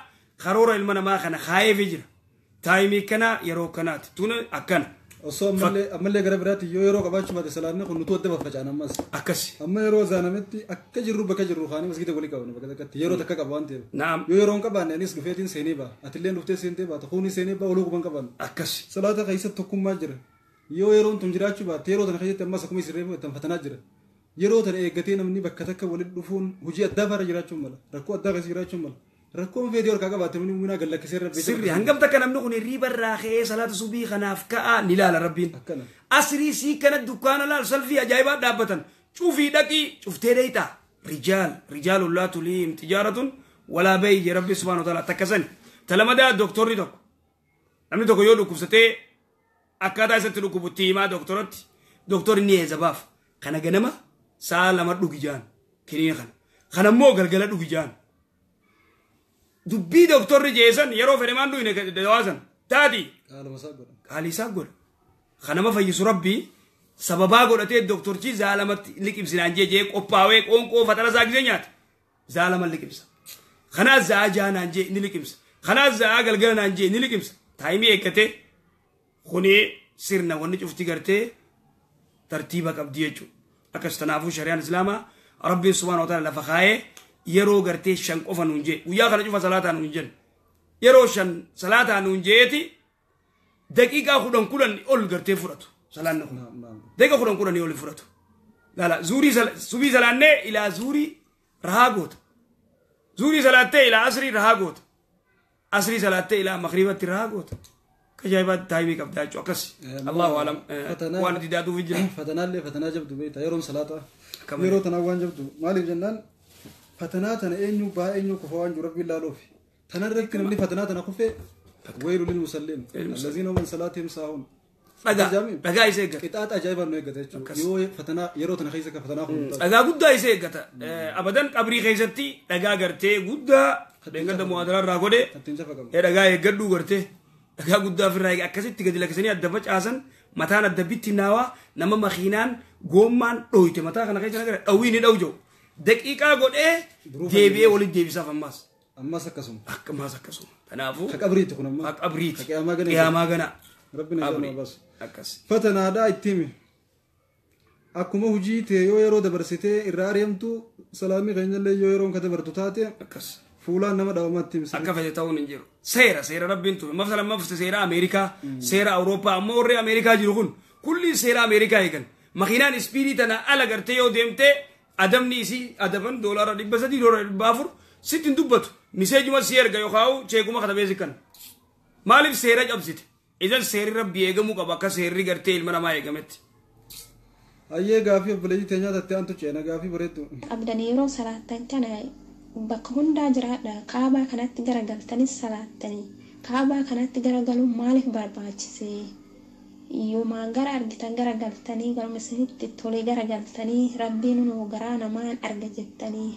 karoora ilma namaa kana kaayee fi jira. taayimii kana yeroo kanaati tun akkana. osoo ammallee ammallee gara biraatti yoo yeroo qabaachu baate salaanni kun nuti wadda faffacaan ammas. akkasi. amma yeroo zaanametti akka jirru bakka jirru faanii masgida walii qaban bakka takkatti yeroo takka qabu waan ta'eef. naam. yoo yeroon qabaanne anis dhufeetiin seenee ba'a atillee dhuftee seentee baata kuunis seenee ba'a walii quban qaban. akkasi. salaata keessatti tokkummaa jira yoo yeroon tun jiraachuu baate yeroo tana keessatti ammas akkuma isirree fatanaa jira. yeroo tana eeggatee namni bakka takka walitti dhufuun hojii addaa fara jiraachuu mala rakkoo addaa keessa jiraachuu mala. rakkoon fedhii holkaa qabaate mun humna galla akkasii beekamu. sirri hangam takka namni kun riiba irraa ka'ee salaata subii kanaaf ka'aa ni ilaala rabbiin Asirii sii kana dukkaana laal salfii ajaa'ibaa dhaabbatan cufii dhaqii cuftee dheeyxaa rijaal rijaaluun laa tuliim tijaaratun walaa bayi beeyye rabbi subhaanahu ta'ala takkasani talamadaa dooktorri tokko namni tokko yoo dhukkubsatee akkaataa isatti dhukkubutti himaa dooktoratti dooktorri ni eezabaaf kana ganama sa'a lama dhugi jaan kiniina kana kanammoo galgala dhugi jaan. dubbii doktorri jeesan yeroo fedhe maal du'ine dawaasan taati qaalisaa godha kanama fayyisu rabbii sababaa godhatee doktorchi zaalamatti liqibsinaan jee jee qophaawee qoonqoo fatara isaa gisee nyaate zaalama liqibsa kanaas za'aa jaanaan jee ni liqibsa kanaas za'aa galgala naan jee ni liqibsa taayimii eeggate kunii sirna wanni cufti gartee tartiiba qabdi jechuudha akkas tanaafuu shari'aan islaamaa rabbiin subhaana wa ta'ala lafa kaayee yeroo gartee shan qofa nuun jee guyyaa kana cufa salaataa nuun jedhe yeroo shan salaataa nuun jeeti daqiiqaa kudhan kudhan ol gartee fudhatu salaanni kun daqiiqa kudhan kudhan ol fudhatu gaala zuurii subii salaannee ilaa zuurii rahaa goota zuurii salaattee ilaa asrii rahaa goota asrii salaattee ilaa makriibatti rahaa goota كجايبات تايمي كبدا جو كس الله اعلم وانا دي دادو فيجن فتنا لي فتنا جبدو بيتا يرون صلاه يرو تنا وان جبدو مالي جنان fatanaa tana eenyu baa eenyu qofa waan jiru rabbiin laaluufi tanarratti namni fatanaa tana kufee wayru lil musalliin allaziina man salaatihim saahuun dhagaa isa eeggata qixaaxa ajaa'ibaa nu eeggata jechuudha yoo fatanaa yeroo tana keessa fatanaa kun dhagaa guddaa isa eeggata abadan qabrii keessatti dhagaa gartee guddaa dhengada muhaadaraa irraa godhe dhagaa eeggadhuu gartee dhagaa guddaa ofirraa akkasitti gadi lakkisanii adda facaasan mataan adda bitti naawaa nama makiinaan goommaan dhooyte mataa kana keessa nagara dhawwii ni dhawu jiru. daqiiqaa godhee deebi'ee walitti deebisaaf ammaas. Ammaas akkasuma. Akkamas akkasuma. Kanaafuu. Ka qabriiti kun ammaa. Ka qabriiti. Ka qiyaamaa gana. Qiyaamaa gana. Rabbi na jaama baas. Akkas. Fatanaadhaa itti himi. akkuma hujii tee yoo yeroo dabarsitee irraa ari'amtu salaamii keenyallee yoo yeroon ka dabartu taate fuulaan nama dhawamaatti himsa. Akka fedhe ta'uun hin jiru. Seera seera rabbiin tume mafta lammaffiste seera Ameerikaa seera Awurooppaa ammoo warri Ameerikaa jiru kun kulli seera Ameerikaa eegan makiinaan ispiidii tana ala gartee yoo deemtee adabni isii adaban doolaara dhibba sadii doolaara dhibba afur sitti hin dubbatu miseejuma si erga yookaan ceekuma katabee sikkan maaliif seera cabsite idan seerri rabbi eegamuu qaba akka seerri gartee ilma namaa eegametti. Ayyee gaafii obboleeyyii teenyaa tattee antu ceena gaafii bareeddu. Abdan yeroo salaattan kana bakka hundaa jiraadha kaabaa kanatti garagaltanis salaattanii kanatti garagaluun maaliif barbaachisee? yoomaan gara argitan gara galtanii galma isinitti tolee garagaltanii rabbiin nuu garaa namaan arga jettanii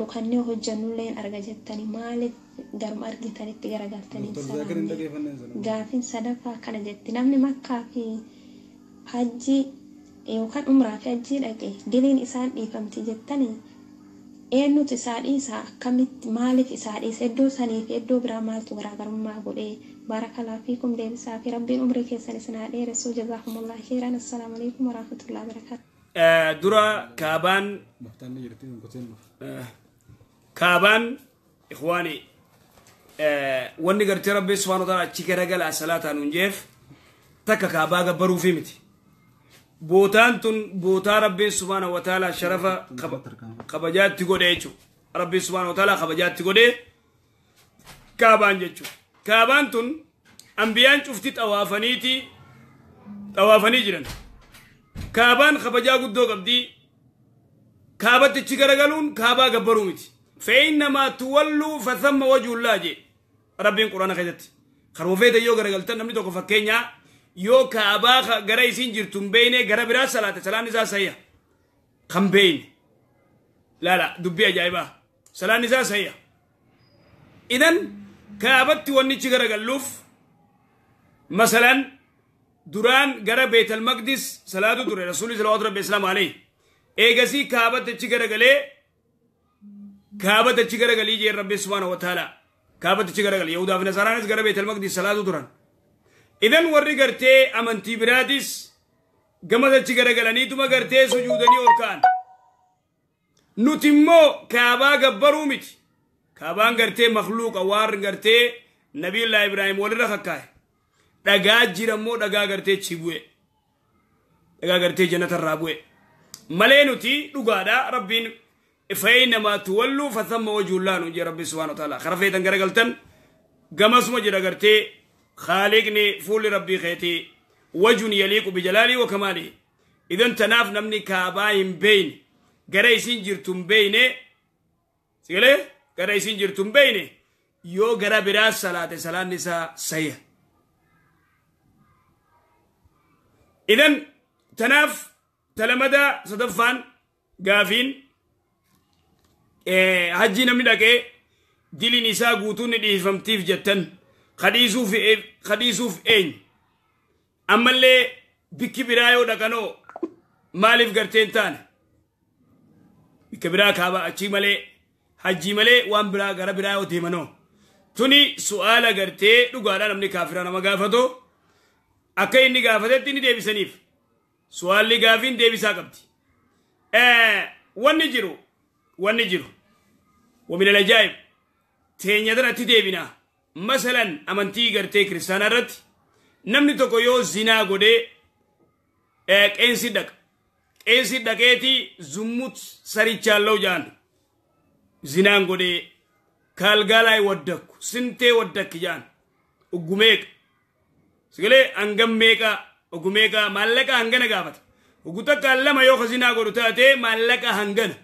dhukannee hojjannullee arga jettanii maaliif garma argitanitti gara garagaltanii gaafin sadaffaa kana jetti namni makkaa fi hajji yookaan umraa fi hajji dhaqe diliin isaan dhiifamti jettanii. eenyutu isaa dhiisa akkamitti maaliif isaa dhiisa iddoo saniif iddoo biraa maaltu garaagarummaa godhee بارك الله فيكم دين سافي ربي أمرك يا سنة عليه رسول جزاكم الله خيرا السلام عليكم ورحمة الله وبركاته آه، درا كابان كابان آه، إخواني آه واني قرت ربي سبحانه وتعالى تشكر رجل صلاة نجيف تكا كابا برو في متي بوتان تن بوتا ربي سبحانه وتعالى شرفا خبجات تقول ربي سبحانه وتعالى خبجات تقول إيه؟ كابان جتشو كابانتون tun ambiyaan cufti xawaafaniiti xawaafanii jiran kaabaan kabajaa guddoo qabdii kaabatichi garagaluun kaabaa gabbaruu miti فإنما تولوا فثم وجه الله جي ربين قرآن خيدت خروفيت يو غرغلتن نمني توكو فكينيا يو كعبا غراي سنجر تنبيني غرا برا صلاة سلام نزا سيا خمبين لا لا دبيا جايبا سلام نزا سيا إذن كابت ونيتش غرغلوف مثلا دوران غرا بيت المقدس صلاة دور رسول صلى الله عليه وسلم عليه ايغسي كابت تشي غرغلي كابت تشي غرغلي جي رب سبحانه وتعالى كابت تشي غرغلي يهودا في نصارى نس غرا بيت المقدس صلاة دوران اذن وري غرتي امنتي برادس غمد تشي غرغلني دوما غرتي سجودني اوركان نوتيمو كابا غبرومتي kaabaan gartee makluuqa waarri gartee nabiillaa ibraahim walirra kakkaa'e dhagaa jirammoo dhagaa gartee chi bu'e dhagaa gartee janatarraa bu'e malee nuti dhugaadha rabbiin فإنما تولوا فثم وجه الله نجي ربي سبحانه وتعالى خرفيتا غرغلتن قمص مجد غرتي خالقني فول ربي خيتي وجه يليق بجلالي وكمالي إذا تناف نمني كاباين بين غريسين جرتم بين سيقلي gara isin jirtu hin beeyne yoo gara biraas salaate salaanni isaa sayya idan tanaaf talamada sadaffaan gaafiin hajjii namni dhaqee diliin isaa guutuun ni dhiifamtiif jettan kadhiisuuf eenyu ammallee bikki biraa yoo dhaqanoo maaliif garteen taane bikka biraa kaaba achii malee حجي ملي وان hajjii malee waan biraa gara biraa yoo deemanoo tuni su'aala gartee dhugaadhaa namni kaafiraa nama gaafato akka inni gaafatetti ni deebisaniif su'aalli gaafiin deebisaa وني جيرو jiru wanni jiru wamin تي teenyatan atti مثلا امنتي غرتي gartee رت نمني namni tokko yoo zinaa godhee qeensi dhaqa qeensi dhaqeetii zummut sarichaan lau جان zinaan godhee kaalgaalaay waddakku sintee waddakki jaan uggumeeqa sigalee hangam meeqa uggumeeqa maallaqa hangana gaafata ugu takkaan lama yoo zinaa godhu taate maallaqa hangana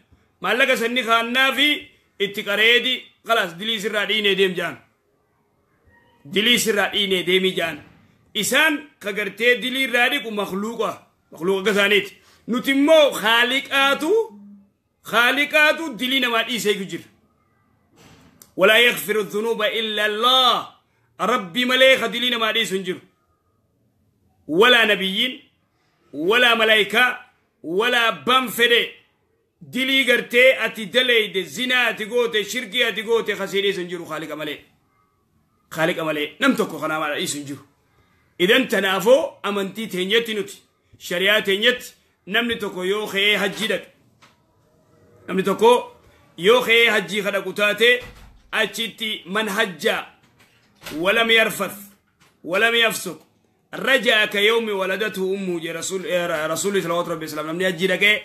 maallaqa sanni kaannaa fi itti qareedi qalaas dilii sirraa dhiinee deem jaan dilii sirraa dhiinee deemii jaan isaan kagartee dilii irraa dhiqu makluuqa makluuqa gasaaniiti خالقات دلينا ما إيسا يجر ولا يغفر الذنوب إلا الله ربي ملائكة دلينا ما إيسا يجر ولا نبيين ولا ملائكة ولا بنفري دلي قرتي أتي دلي دي زنا تقوتي شركي اتي خسير إيسا يجر خالق ملائك خالق ملائك نمتكو خنا ما إيسا يجر idan tanaafoo amantii teenyetti nuti shari'aa teenyetti namni tokko yoo ka'ee namni tokko yoo ka'ee hajjii kadhaqu taate achitti man hajja walam yarfas walam yafsuk رجع كيوم ولدته أمه رسول رسول صلوات ربي السلام نمني أجي لكي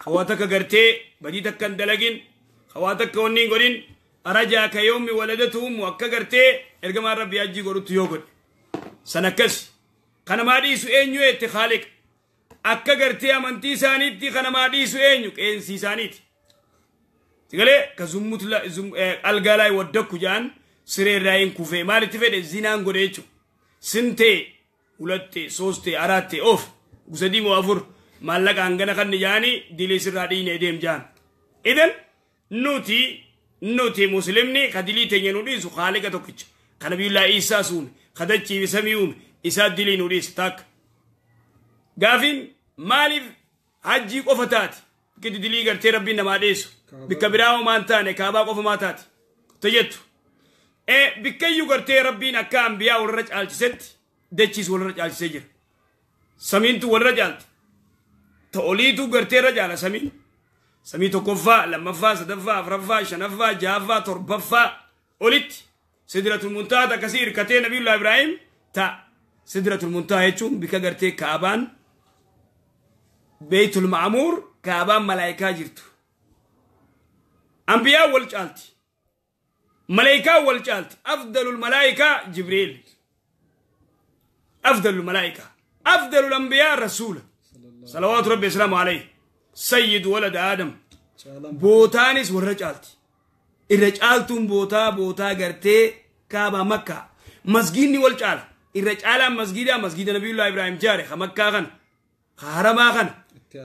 خواتك قرتي بديتك كان دلقين خواتك ونين قرين رجع كيوم ولدته أمه أكا قرتي إرقما ربي أجي قرد يوغد سنكس كان ما ديسو أين يويت akka gartee amantii isaaniitti kana maa dhiisu eenyu qeensi isaaniiti. Galee ka zummutu algaalaa waddakku jaan siree irraa hin kufee maalitti fedhe zinaan godhe jechuudha. Sintee hulattee soostee araattee of gusadii moo afur maallaqa hangana kan jaani dilee sirraa dhiinee deem jaan. Idan nuti nuti muslimni ka dilii teenya nu dhiisu haaliqa tokkicha. Ka nabiyullaa Isaa suume ka dachiifi samii uume isaa dilii nu dhiisa takka. gaafiin maaliif hajjii qofa taati gididilii gartee rabbiin namaa dheessu bikka biraa homaan taane kaabaa qofa maa taati tajjettu e bikkayyuu gartee rabbiin akka ambiyaa walirra caalchisetti dachiis walirra caalchisee jira samiintu walirra caalti ta oliitu gartee irra caala samiin samii tokkoffaa lammaffaa sadaffaa afraffaa shanaffaa jaaffaa torbaffaa olitti sidratul muntaa akkasii hirkatee nabiyullaa ibraahim ta sidratul muntaa jechuun bika gartee kaabaan beytul ma'muur kaabaan malaayikaa jirtu ambiyaa wal caalti malaayikaa wal caalti afdalul malaayikaa jibriil afdalul malaayikaa afdalul ambiyaa rasuula salawaatu rabbi islaamu alayhi sayyid walad aadam bootaanis warra caalti irra caaltuun bootaa bootaa gartee kaabaa makkaa masgiidni wal caala irra caalaan masgiidaa masgiida nabiyullaa ibraahim jaare ka makkaa kana ka haramaa kana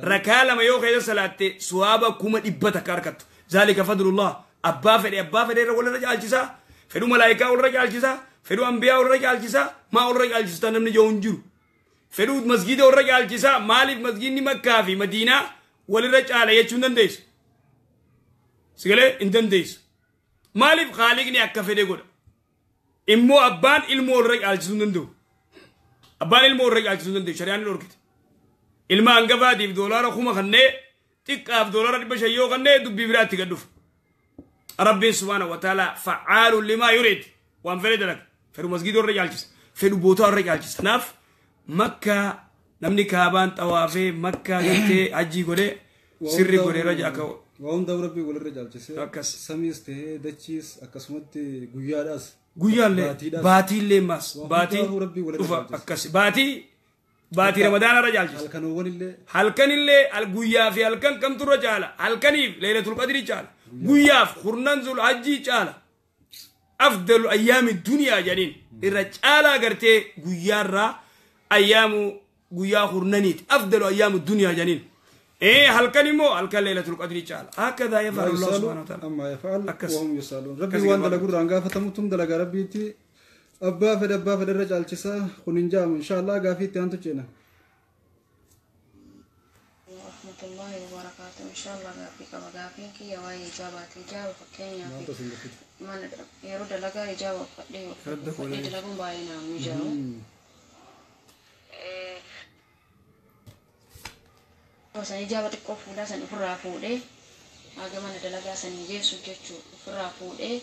rakaa lama yoo keessa salaatte suwaaba kuma dhibba takka harkattu zaalika fadlullah abbaa fedhe abbaa fedhe irra walirra caalchisaa fedhu malaayikaa walirra caalchisaa fedhu ambiyaa walirra caalchisaa maa walirra caalchisaa namni yoo hin jiru fedhu masgiida walirra caalchisaa maaliif masgiidni makkaa fi madiinaa walirra caala jechuu hin dandeessu sigalee hin dandeessu maaliif haaliqni akka fedhe godha immoo abbaan ilmoo walirra caalchisuu hin danda'u abbaan ilmoo walirra caalchisuu hin danda'u shari'aan hin dhorkite ilma hangafaatiif doolaara kuma kanne xiqqaaf doolaara dhibba shayyoo kanne dubbii biraatti gad dhufu rabbiin subhaana wa taala facaalu limaa yurid waan fedhe dalaga fedhu masgidoo irra caalchisa fedhu bootaa irra caalchisa kanaaf makka namni kaabaan xawaafee makka gartee hajjii godhee sirri godhee irra jaaka Waandaa rabbii walirra jaalchisee akkas samiis ta'ee dachiis akkasumatti guyyaadhaas guyyaallee baatiillee maas baatii dhufa akkas baatii باتي رمضان رجال جس هلكن ولله هلكن اللي الغيا في هلكن كم تر رجال هلكن ليلة القدر رجال غيا خرنان ذو الحج رجال أفضل أيام الدنيا جنين الرجال غرتي غيا را أيام غيا خرنانيت أفضل أيام الدنيا جنين ايه هلكن مو هلكن ليلة القدر رجال هكذا يفعل الله سبحانه وتعالى أما يفعل وهم يسألون ربي وان دلقوا رانغا فتموتم دلقا ربي abbaa fedhe abbaa fedhe irra caalchisaa kun hin jaamu inshaallah gaafiitti hantu cina warahmatullahi wabarakaatu inshaallah gaafii qaba gaafiin kiyya waa'ee ijaabaati ijaaba fakkeenyaaf yeroo dalagaa ijaaba uffadhee dalaguun baay'ee naam ijaabu san ijaaba xiqqoo fuudhaa san ofirraa fuudhee haga mana dalagaa san geessu jechuu ofirraa fuudhee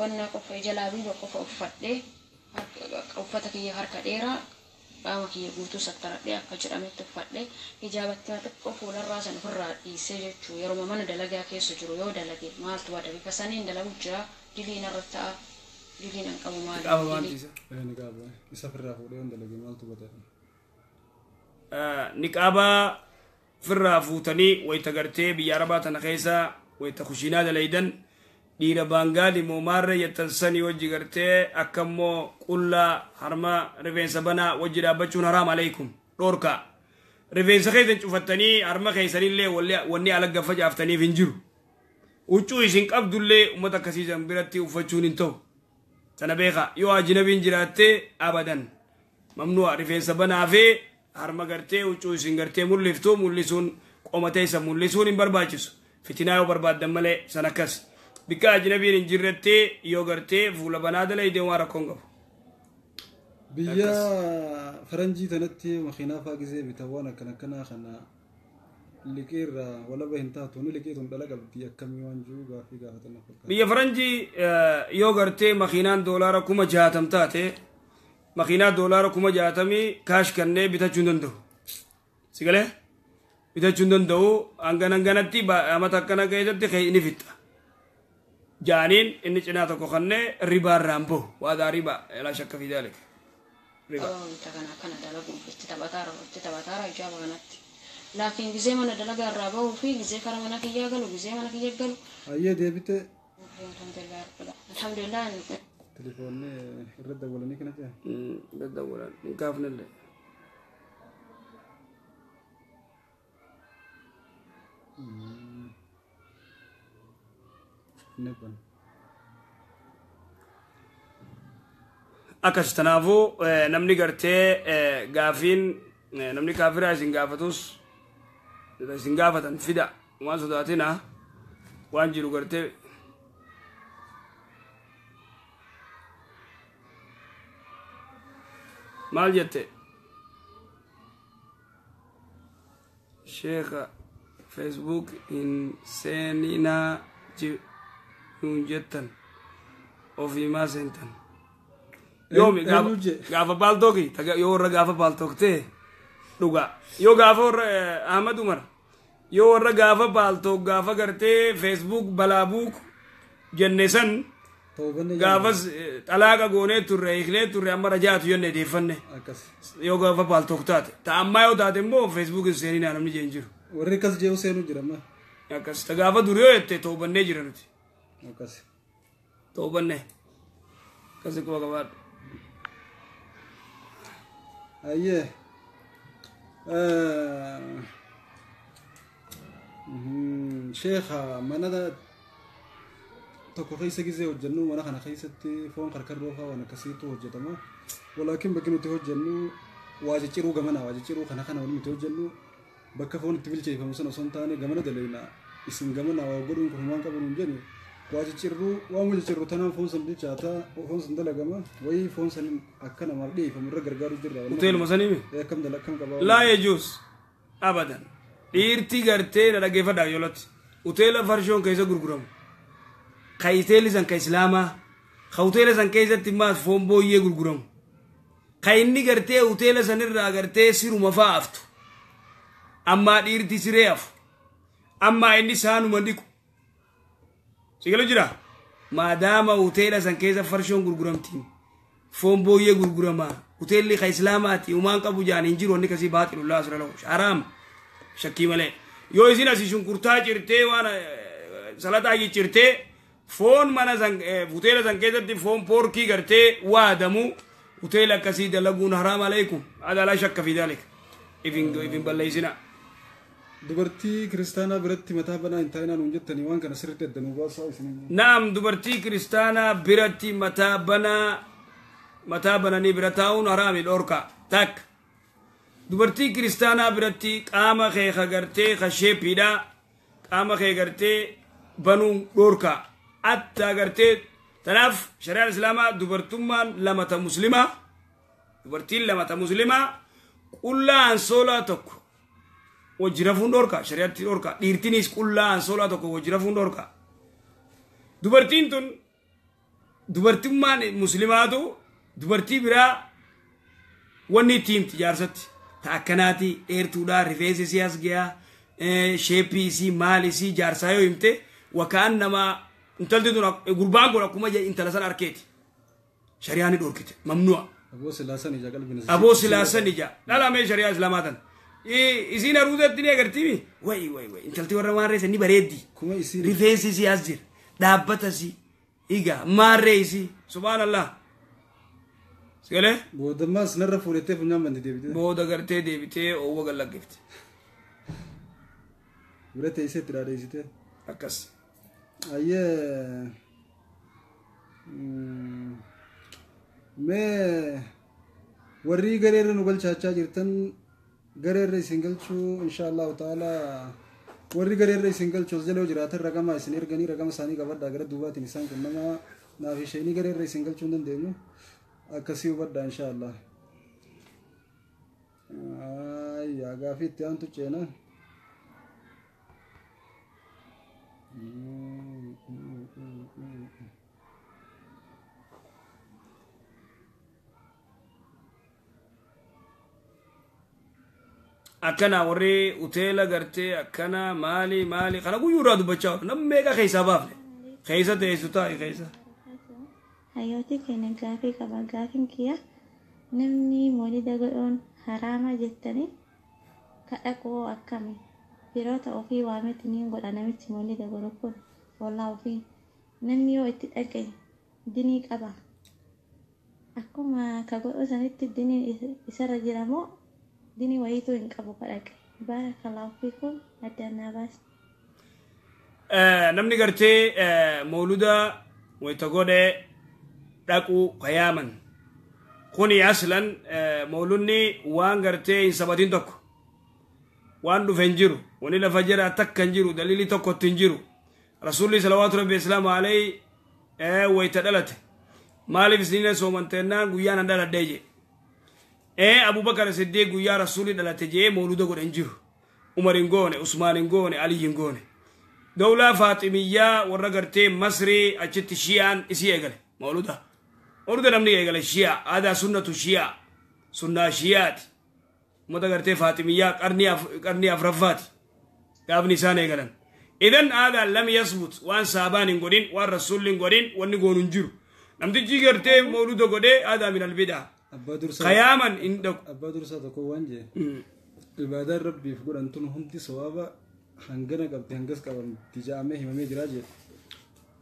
wannaa qofa ija laabii qofa uffadhee uffata kiyya harka dheeraa qaama kiyya guutuu sattaradhee akka jedhametti uffadhee hijaabatti maa xiqqoo fuularraa san ofirraa dhiisee jechuu yeroo mana dalagaa ya keessa jiru yoo dalage ya. maaltu wada bifa saniin dalagu jira diliin irra ta'a diliin an qabu maali. Qaama eh, waan dhiisa. Isa ofirraa fuudhee waan dalage ya, maaltu wada. Eh, Niqaabaa firra fuutanii wayita gartee biyya arabaa tana keessa wayita kushiinaa dalaydan. dhiira baangaali muumaarra yattansanii wajji gartee akka immoo kulla harma rifeensa banaa wajji dhaabbachuun haraam aleykum dhoorkaa rifeensa keessan cufattanii harma keessanillee wanni alagga facaaftaniif hin jiru huccuu isin qabdullee uummata akkasiisan biratti uffachuun hin ta'u sana beekaa yoo abadan mamnu'a rifeensa banaa fi harma garte huccuu isin gartee mul'iftu mul'isuun qomateessa mul'isuun hin barbaachisu fitinaa yoo barbaaddan malee bikka ajnabiin hin jirrettee yoo gartee fuula banaa dalayde waan rakkoon qabu. biyya faranjii tanatti makiinaa faaqisee bitawaan akkana akkanaa kana liqii irraa walaba hin taatu ni liqii tun dhala qabdi akkamii waan jiru gaafii gaafatana fakkaata. biyya faranjii yoo gartee makiinaan doolaara kuma jaatam taate makiinaa doolaara kuma jaatamii kaash kannee bitachuu hin danda'u. sigalee bitachuu hin danda'u hangan hanganatti amata akkana keessatti ni fixa. جانين إن جنات كخنة ربا رامبو وهذا ربا لا شك في ذلك ربا لكن جزء من دلوقتي الرابع وفي جزء كرم منا كي يقل وجزء منا كي يقل أيه ده بيت الحمد لله الحمد لله تليفوني رد ولا نيك نجاه رد ولا نكافن الله mm akas tanaafu eh, namni gartee eh, gaafiin eh, namni kaafiraa isin gaafatus isin gaafatan fida waan sodaatina waan jiru gartee maal jette sheekha facebook hin seeninaa nu jettan ofiimaa seentan yoomi gaafa baaltooki yoo warra gaafa baaltooktee dhuga yoo gaafa warra ahmad umar yoo warra gaafa baaltook gaafa gartee feesbuuk balaabuuk jenne san gaafas xalaaqa goonee turre hiiknee turre amma rajaatu jenne deeffanne yoo gaafa baaltook taate ta ammaa yoo taate immoo feesbuuk hin seeninaa namni jeen jiru warri akkas jee seenuu jira amma akkas ta gaafa dur yoo jette toobannee jira nuti Makasih. Tauban ne. Kasih kuwa gaba. Aye. شيخة ما ندا تكو خيسة جزء وجنو وأنا خنا خيسة فون خركر روحها وأنا كسيتو وجدما ولكن بكنو تهجنو واجي تيرو جمنا واجي تيرو خنا خنا ولم تهجنو بكفون تبيل شيء فمسنا صنتاني جمنا دليلنا اسم جمنا وقولون كمان كبرون جنو waajijjiirruu waan waajijjiirru tanaan foon san bilchaataa foon san dalagama wayii foon akka namaaf dhiyeeffamu irra gargaaru jirra hoteeluma saniimi eh, kam dala kam qabaa laa yejuus abadan dhiirtii gartee na dhaggeeffadhaa yoolatti hoteela farshoon keessa gurguramu ka hoteelli san ka islaamaa ka hoteela san keessatti maas foon booyyee gurguramu ka inni gartee hoteela sanirraa gartee siruma faa aftu ammaa dhiirti siree afu ammaa inni saanuma dhiqu shigala jira maadaama hoteela san keessa farshoon gurguramtiin foon booyyee gurguramaa hoteelli ka islaamaati umaan qabu jaan hin jiru wanni kasii baaxilullaa asira lahu haraam shakkii malee yoo isin asii shunkurtaa cirtee waan salataa cirtee foon mana san hoteela san keessatti foon poorkii gartee waadamu hoteela akkasii dalaguun haraam alaikum adalaa shakka fi daalika ifin balleeysinaa dubartii kiristaanaa biratti mataa banaa hin taa'inaan hin jettanii waan kana sirriitti eddanuu baasaa isin naam dubartii kiristaanaa biratti mataa banaa mataa bananii bira taa'uun haraami dhorka tak dubartii kiristaanaa biratti qaama kee hagartee kasheepiidha qaama kee gartee banuun dhorka atta gartee tanaaf shari'aan islaamaa dubartummaan lamata muslimaa dubartiin lamata muslimaa qullaa ansoola tokko wajirafuun dhorka shari'aatti dhorka dhiirtinis qullaa ansoolaa tokko wajirafuun dhorka dubartiin tun dubartummaan muslimaatu dubartii biraa wanni ittiin jaarsatti ta akkanaati dheertuudhaa rifeensi isii as gayaa sheeppii isii maal isii jaarsaa yoo himte wakaan nama intalti tun gurbaan kun akkuma intala san harkeeti shari'aa ni dhorkite mamnu'a aboo silaasan ija dhala mee shari'aa islaamaa tan isiin haruudatti agartimi agartiimi way way intalti warra waan reessa ni bareeddi rifeensi isii as jir dhaabbata si iga maarree isii subhaanallah sigale boodammaa sinarra fuudhattee funyaan bande deebitee booda gartee deebitee oowwa gallaggifte bira teessee itti dhaadheessitee akkas ayyee mee warri gareerra nu galchaachaa jirtan gareerra isin galchuu insha allahu ta'ala warri gareerra isin galchu as jala yoo jiraatan ragama isin erganii ragama isaanii qabadhaa gara duubaatiin isaan kennama naaf isheenii gareerra isin galchuu hin dandeenyu akkasii hubadhaa insha allah. Ayyaa gaafii itti aantu ceena. Mm. akkana warri uteela gartee akkana maali maali kana guyyuu irraa dubbachaa oolu namni meeqa keessaa baafne keessa teessu taa'e keessa. Hayyooti keenya gaafii qaba gaafiin kiyya namni moolida godhoon haraama jettanii kadhaqoo akkami firoota ofii waametti ni godha namichi moolida godhu kun hollaa ofii namni yoo itti dhaqe dinii qaba akkuma ka godhu sanitti diniin isarra jiramoo Dini waa hiidooyinka boqorag baarakallaahu fiikum addanaabaas eh, namni gartee eh, mawluda wayta godhe dhaqu kayaaman kuni aslan eh, mawludni waan gartee hin sabatin tokko waan dhufe hin jiru wani lafa jira takka hin jiru dalili tokkotti hin jiru rasulli salawaatu rabbi islaamu alay wayta dhalate maaliif isnina soomantennaan guyyaan an dhaladhee jee ee abubakar siddiq guyyaa rasuli dhalate jee mawluda godhan jiru umar hin goone usmaan hin ali hin goone dawlaa faaximiyyaa masri achitti shiyaan isii eegale mawluda mawluda namni eegale shiya aadaa sunnatu shiya sunnaa shiyaati ummata gartee faaximiyyaa qarnii afraffaati gaafni isaan eegalan idan aadaan lam yasbut waan saabaan hin godhin waan rasulli hin godhin wanni goonu mawluda godhee aadaa min albidaa قياما indok. أبا درسة تكون جي عبادة ربي فقول أنتم هندي صوابا hangana qabdi hangas qaban tijaamee himamee jiraa jedhe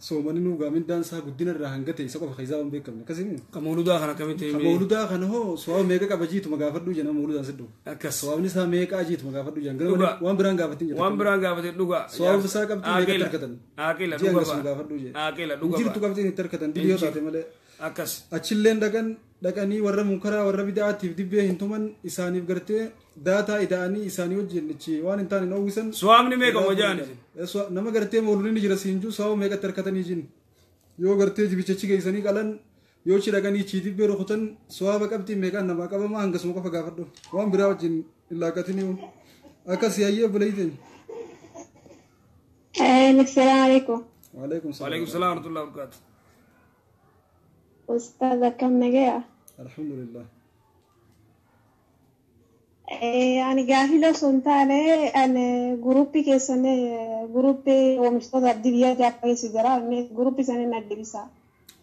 soomanii nu gaamindaan isaa guddina irraa hanga ta'e isa qofa keessaa hin beekamne akkasiin qamooludaa kana akkamitti himee qamooludaa kana hoo sowaaba meeqa qaba jiituma gaafadhu jenna mooluudaan sidhu akkas sowaabni isaa meeqaa jiituma gaafadhu jenna gara waan biraan gaafatin jedha waan biraan gaafatin dhuga sowaaba ya. isaa qabdi meeqa tarkatan aaqila dhuga gaafadhu jedha aaqila dhuga jirtu qabdi tarkatan dibiyoo taate malee akkas achilleen dhagan dhaqanii warra munkaraa warra bidaa'aatiif dibbee hin tuman isaaniif gartee daataa ida'anii isaanii wajjin jechi waan hin taane dhoowwisan. Suwaamni meeqa wajaan nama gartee moolunni jira siin jiru sababa meeqatti harkatanii jin yoo gartee jibichachi geessanii qalan yoo ci dhaqanii ci dibbee rukutan suwaaba qabxii meeqaan namaa qabamaa hangasuma qofa gaafadhu waan biraa wajjin hin laaqatiniu akkas yaayyee buleeyteen. Salaamu alaikum. Waalaikum salaam. Waalaikum salaam warahmatullahi wabarakatuh. Ustaz akan negara. الحمد لله يعني جاهلة سنتانة أنا جروبي كيسنة جروبي ومشتاق عبد الله جاب كيس جرا جروبي سنة ندرسها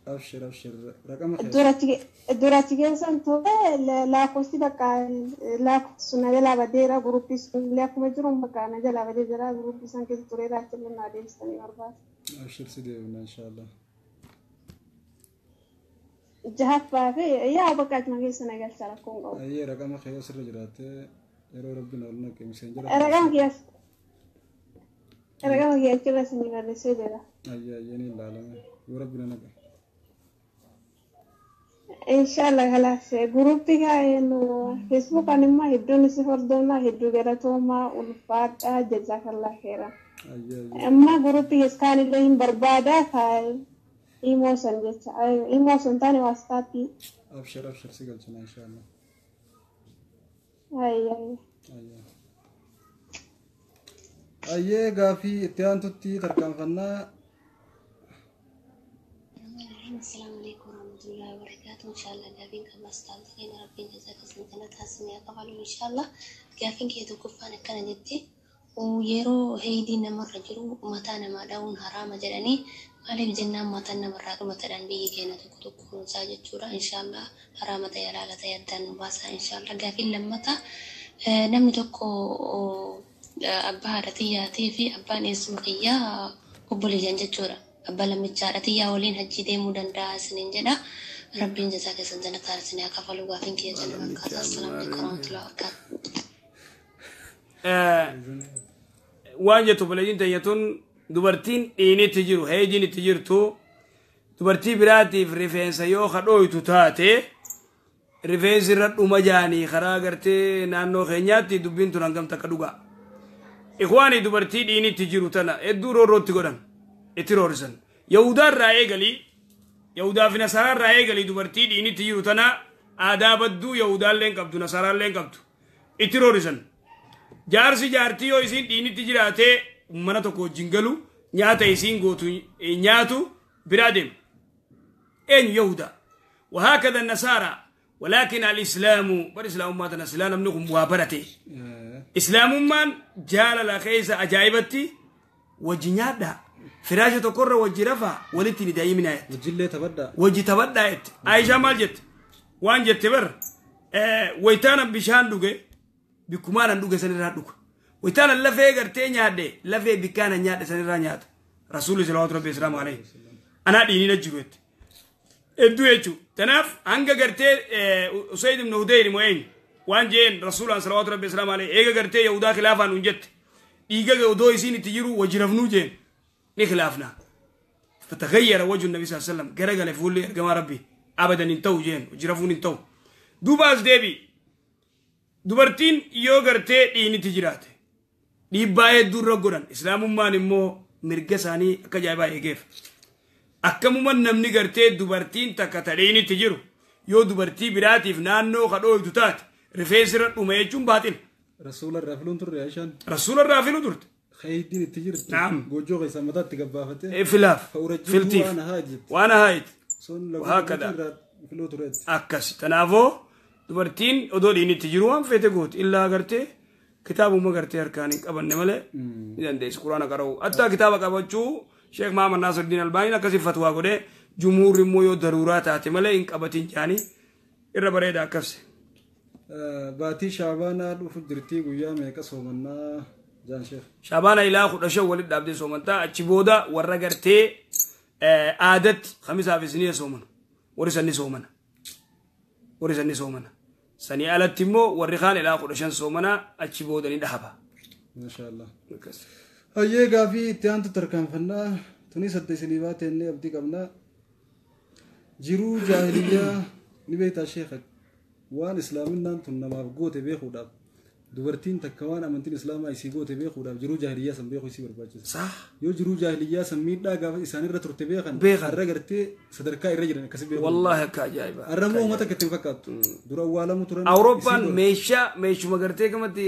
أبشر أبشر رقم خير دورتي دورتي كيسن تو لا كوستي بقى لا سنة لا بديرا جروبي سنة لا كمجرم بقى أنا جلا بديرا جروبي سنة كيس توري راتي من نادي سنة أربعة أبشر سيدي إن شاء الله jahaad baa ka yaaba gaajmagiisana galsala kun qow aye ragama qiyo sirra jiraatee yeroo rabbin olnake messenger ragaankiyaas ragama kiyakilas nimadhisedeeda aye ayeni ilaalame yoo rabbin anaga inshallah khalas ya. guruptiga kan, ya, enu facebooka kan, nima hiddunisi hordoona hiddu ya, garatooma ulfaadha jazakallah khairan amma ah, iya, iya. guruptiga iskaanillee hin barbaadaa kaaye ايموشن بس ايوه ايموشن تاني وصفات دي ابشر ابشر سجلتنا ان شاء الله ايوه ايوه ايه غافي اتيان تتي تركان قنا السلام عليكم ورحمة الله وبركاته إن شاء الله قافين كما استعملتين ربي جزاك سنتنا تحسن يا قبل إن شاء الله قافين كي تكفانا كان جدي yeroo heediin namarra jiru mataa nama dhahuun haraama jedhanii maaliif jennaan mataan namarraa dhumatadhaan biyyi keenya tokko tokko kunuunsaa jechuudha. Inshaallah haraama ta'e alaala ta'e addaan baasa. Inshaallah gaafiin lammata eh, namni tokko eh, abbaa haadha xiyyaatii fi abbaan eessuma xiyyaa obboleeyyan jechuudha. Abbaa lammichaadha xiyyaa waliin hajjii deemuu danda'a isiniin jedha. Rabbiin jasaa keessan jannata arsinii akka faluu gaafiin kiyya jedhu akkaataa. Assalamu alaikum Eh, waan jettu balleeyyiin tayyatun dubartiin dhiiniti itti jirtu dubartii biraatiif rifeensa yoo kadhooytu taate rifeensi irra dhuma jaanii karaa gartee naannoo keenyaatti dubbiin tun hangam takka dhugaa ikwaanii dubartii dhiinitti jiru tana hedduu roorrootti godhan itti roorrisan yahudaan irraa eegalii yahudaa fi nasaraa irraa eegalii dubartii dhiinitti jiru tana aadaa badduu yahudaalleen qabdu nasaraalleen qabdu itti roorrisan jaarsi jaartii yoo isiin dhiinitti jiraatee mana tokko wajjin galu nyaata isiin gootu e, nyaatu biraa deemu eenyu yahuda وهكذا النصارى ولكن الإسلام بل إسلام ما إسلام منكم وابرته إسلام من جال لا خيس أجايبتي وجنادا فراجة تقر وجرفا ولتني دائما وجل تبدا وجي تبدا عايشة مالجت وانجت تبر اه ويتانا بشان دوغي bikkumaanan dhuge san irraa dhuga witaana lafee gartee nyaadhe lafee bikkaana nyaadhe san irraa nyaata rabbi islaamu alayhi anaa dhiiniina jiruutti hedduu jechuu tanaaf hanga gartee eh, usayd ibn hudayr mo'een waan jeen rasuulaan salawaatu rabbi islaamu alayhi eega gartee yahudaa khilaafaan hun jette dhiigaga odoo isiin itti jiru jeen ni khilaafnaa فتغير وجه النبي صلى الله عليه وسلم قرق لفول يا جماعه ربي ابدا انتو جين dubartiin yoo gartee dhiinitti jiraate dhiibbaa hedduurra godhan islaamummaan immoo mirga isaanii akka jaa'ibaa eegeef akkamuma namni gartee dubartiin takka ta dhiinitti jiru yoo dubartii biraatiif naannoo kadhooytu taate rifeensirra dhume jechuun baaxina. Rasuularraa filuu turre Aishaan. Rasuularraa filuu turte. Khayiddiin itti jirti. Naam. Gojoo keessaa mataa itti gabbaafatte. Filaaf. Filtiif. Waan haa jetti. Waan haa jetti. Sun lafa filuu turre. Akkas. Kanaafoo. dubartiin odoo dhiinitti jiru waan feete goote illaa agartee kitaabuma gartee harkaan hin qabanne malee ni dandeessu quraana qara'u. Hatta kitaaba qabachuu Sheek Mahamad Naasirdiin Albaaniin akkasii fatwaa godhee jumuurri immoo yoo daruuraa taate malee hin qabatiin jaanii irra bareeda akkasi. Baatii Shaabaanaa dhufu jirti guyyaa meeqa soomannaa jaan sheef. Shaabaanaa ilaa kudha shan walitti dhaabdee soomantaa achi booda warra gartee aadatti kamisaafis ni sooman warri sanni soomana. warri sanni soomana sanii warri kaan ilaa kudha shan achi boodanii dhahaba. Hayyee gaafii itti aantu tarkaanfannaa tuni saddeesinii baatee abdii qabnaa jiruu jaahiliyyaa ni beektaa sheekha waan islaaminaan tun namaaf goote beekuudhaaf dubartiin takka waan amantiin islaamaa isii goote beekuudhaaf jiruu jaahiliyyaa san beeku isii barbaachisa. Yoo jiruu jaahiliyyaa san miidhaa gaafa isaanirra turte beekan har'a gartee sadarkaa irra jiran akkasii beeku. Wallaahi akka ajaa'iba. Har'a immoo uummata akka ittiin fakkaattu. Dura awwaalamu turan. Awurooppaan meeshaa meeshuma gartee gamatti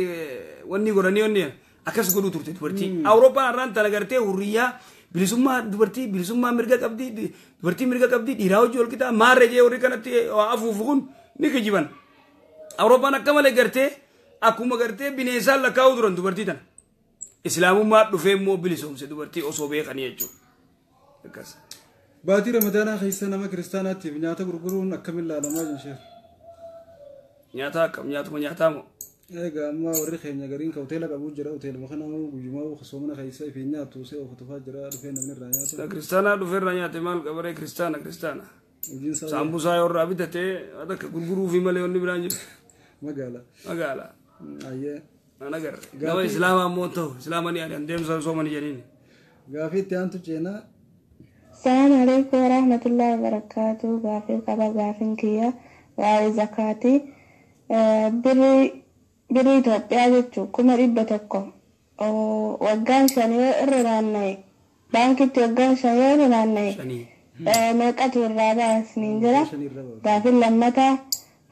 wanni godhanii wanni akkas godhuu turte dubartiin. Awurooppaan har'aan tana gartee hurriyyaa bilisummaa dubartii bilisummaa mirga qabdi dubartii mirga qabdi dhiiraa hojii ol qixa maarree jee warri kanatti afuufu kun ni kijiban. Awurooppaan akka malee gartee. أكو مغرتي بنيسا لكاو دران دوبرتي تانا إسلام ما دوفي موبيليسوم سي دوبرتي أصو بيخاني يجو لكاس باتي رمضانا خيستانا ما كريستانا تيم نياتا قرقرون أكام الله لما جنشير نياتا أكام نياتا ما نياتا مو إيغا ما ورخي نياغرين كوتيلا قبو جرا وتيلا مخنا مو بجما وخصومنا خيسا في نياتو سي وخطفا جرا دوفينا من رانياتا كريستانا دوفير رانياتا مال قبري كريستانا كريستانا سامبوسا يور رابطة تي هذا كقرقرو في مليون نبرانجر مقالا مقالا ነገር gaafa islaama ammoo ta'u islaama ni yaadaan deemsa osoo mani jedhin. Gaafi itti aantu ceenaa. Salaamu alaikum warahmatullahi wabarakaatu gaafii qaba gaafiin kiyya waa'ee zakaatii birrii Itoophiyaa jechuun kuma dhibba tokko waggaan shanii yoo irra naanna'e baankitti waggaan shanii yoo irra naanna'e meeqatu irraa baasniin jira gaafin lammataa.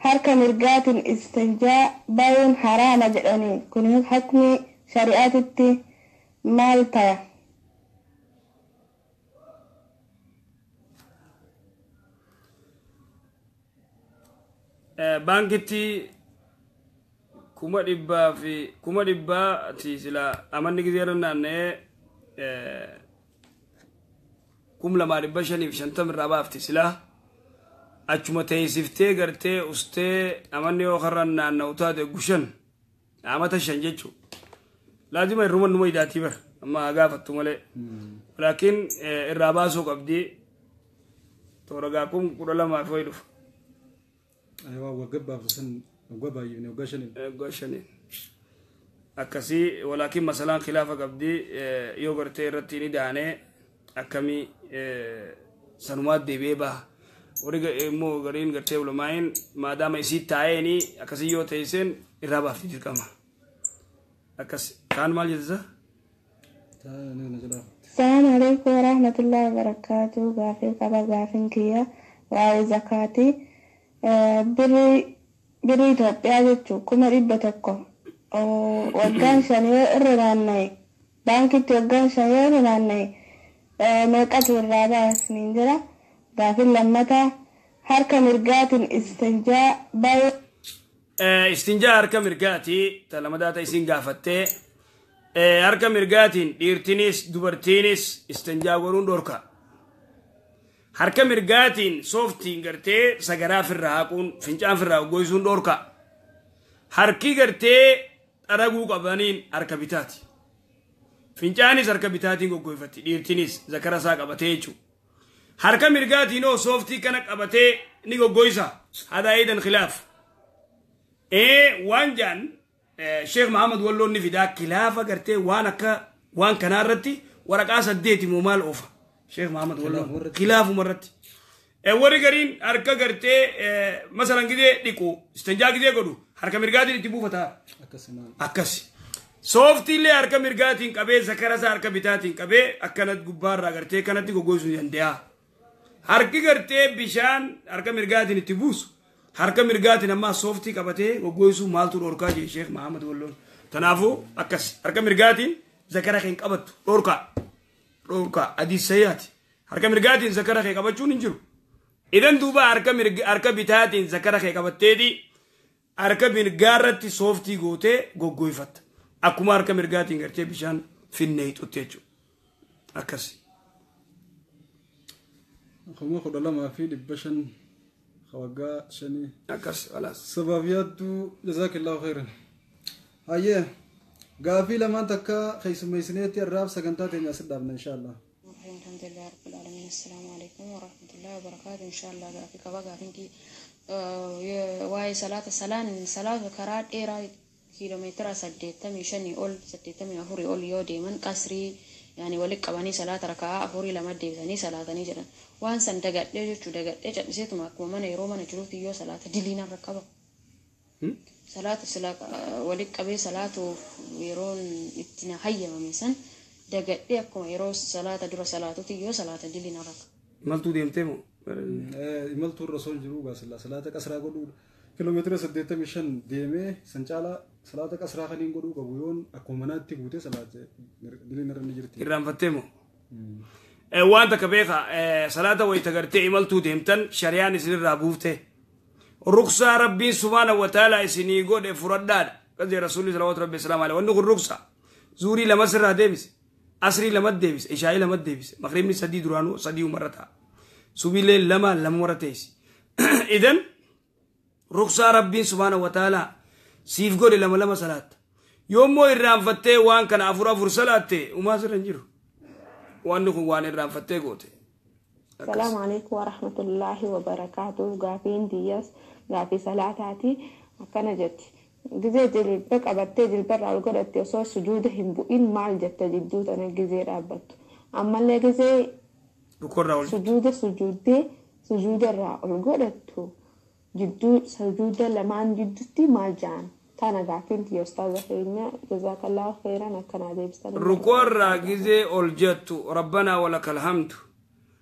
harka mirgaatin istanjaa bawun haraama jedhani kun hakmi shari'atitti maal taya eh, baankitti kuma dhibbaa fi kuma dhibbaa ti sila amanni gizeera naanna'ee eh, kum lamaa dhibba shaniif shantam irraa baafti silaa achuma teeysiftee gartee ustee namanni yoo karra gushan nama tashan jechu laazima irrumanuma numa idaatii bar amma gaafattu malee laakiin eh, irraa baasuu qabdi toora gaaqum kudha lamaa fi dhufa. wagga baafatan wagga baay'een waggaa shaniin. Eh, waggaa shaniin khilaafa qabdii eh, yoo gartee irratti ni daanee akkamii deebi'ee baha. wariga immoo gariin gartee ulamaan maadaama isii taa'een akkasii yoo teesseen irraa baafti dirqama akkas kaan maal jettisa. ሰላም አለይኩም ወራህመቱላ ወበረካቱ ጋፌ ቀባ ጋፌን ክያ ዋው ዘካቲ ብሪ biri Itoophiyaa jechuun kuma dhibba tokko waggaan shanii irra naanna'e baankitti waggaan shanii irra naanna'e meeqatu irraa baasniin jira. لكن لمتى هركا مرقات الاستنجاء باي استنجاء هركا مرقاتي لما داتا يسين قافتي هركا مرقاتي ديرتينيس دوبرتينيس استنجاء ورون دوركا harka mirgaatiin sooftiin gartee sagaraa firra haquun fincaan firra goysuun dhoorka harki gartee dharaguu qabaniin harka bitaati fincaanis harka bitaatiin goggoifatti dhiirtinis zakara isaa qabatee jechuudha harka mirgaatiin oo sooftii kana qabatee ni goggoysa hadaa'idan khilaaf ee waan jaan sheekh mahamad walloon ni fidaa kilaafa gartee waan akka waan kanaa irratti waraqaa saddeeti moo maal oofa sheekh mahamad walloon kilaafuma irratti warri gariin harka gartee masalan gidee dhiqu istanjaa gidee godhu harka mirgaatiin itti buufata akkas sooftiillee harka mirgaatiin qabee zakarasaa harka bitaatiin qabee akkanatti gubbaarraa gartee kanatti goggoysuu danda'a harki gartee bishaan harka mirgaatiin itti buusu harka mirgaatiin amma sooftii qabatee goggooysuu maaltu dhorkaa jee sheek mahamad walloon tanaafuu akkas harka mirgaatiin zakara keen qabattu dhorkaa dhorkaa adiis sayyaati harka mirgaatiin zakara kee qabachuun hin jiru idan duuba harka harka bitaatiin zakara kee qabatteeti harka mirgaarratti sooftii gootee goggooyfatta akkuma harka mirgaatiin gartee bishaan finnee hixutte jechuudha akkasi. خمّا خد الله ما في دبشن خواجة شني أكش ولا سبابيات جزاك الله خيرا هاي غافي لما تكا خيس ميسنيتي الراب سكنتات الناس الدابن إن شاء الله الحمد لله رب العالمين السلام عليكم ورحمة الله وبركاته إن شاء الله غافي كبا غافين كي واي صلاة صلاة صلاة كرات إيرا كيلومترا سديتم يشني أول سديتم يهوري أول يودي من قصري يعني ولك كباني صلاة ركعة أفوري لما ديزاني صلاة نيجرا waan san dagadhee jechuu dagadhee calliseetuma akkuma mana yeroo mana jirutti iyyoo salaata dilii narra qaba. Salaata sila walitti qabee salaatuuf yeroo itti na hayyamame san dagadhee akkuma yeroo salaata dura salaatutti iyyoo salaata dilii narra qaba. Maltuu deemtee moo? Maltuu irra osoo hin jiru gaasilla salaata qasraa godhuudha. Kiiloomeetira shan deemee san caalaa salaata qasraa kan hin godhuu qabu yoon akkuma manaatti guutee salaata dilii narra ni jirti. Irraanfattee moo? وانت كبيكا صلاة ويتقرتي عملتو ديمتن شريان اسن رابوفته رخصة ربي سبحانه وتعالى اسني قد فرداد قد رسول صلى الله عليه وسلم وانه الرخصة زوري لما سر ديبس أسري لما ديبس إشاعي لما ديبس مغربني سدي درانو سدي مرتا سبيل لما لما مرتيس إذن رخصة ربي سبحانه وتعالى سيف قد لما لما صلاة يوم مو إرام فتة وان كان أفر أفر صلاة وما سرنجرو waan kun waan irraanfattee goote. Salaamu alaikum wa rahmatullahi wa barakaatu gaafii salaataati akkana jetti. Gizee jilba qabattee jilbarraa ol godhatte osoo sujuuda hin bu'in maal jetta jidduu tana gizee dhaabbattu. Ammallee gizee sujuuda sujuuddee sujuuda irraa ol godhattu jidduu sujuuda lamaan jidduutti maal ja'an? Canada 20 أستاذة حلمة جزاك الله خيرا الكندي ركور جزي الجت ربنا ولك الحمد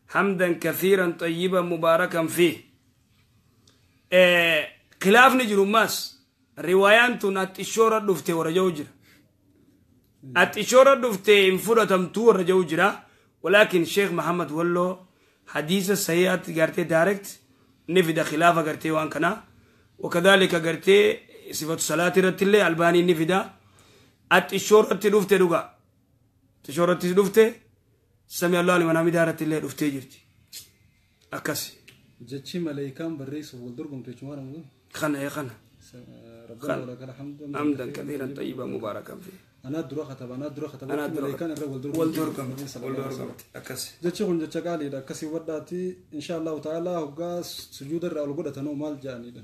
حمدا كثيرا طيبا مباركا فيه إيه خلاف نجر ماس روايان تنات الشورة دفته ورجوجر ات الشورة دفته تمتو ورجوجر ولكن شيخ محمد ولو حديث السيئات قرتي دايركت نفد خلافة قرتي وان كنا وكذلك قرتي سيفوت سلاتي رتيلة ألباني نفيدا أت إشورة تلوفت دوغا إشورة تلوفت سمي الله لمن أمي دار رتيلة لوفت يجري أكاسي جتشي ملايكام بريس ودرقم تجمعنا خنا يا خنا ربنا ولك الحمد حمدا كثيرا طيبا مباركا فيه أنا دروا خطب أنا دروا خطب أنا دروا كان الرجل دروا ولد دروا كم ولد دروا كم أكسي جت شغل جت شغالي ده كسي ورداتي إن شاء الله تعالى هو قاس سجود الرجل قدرت أنا مال جاني ده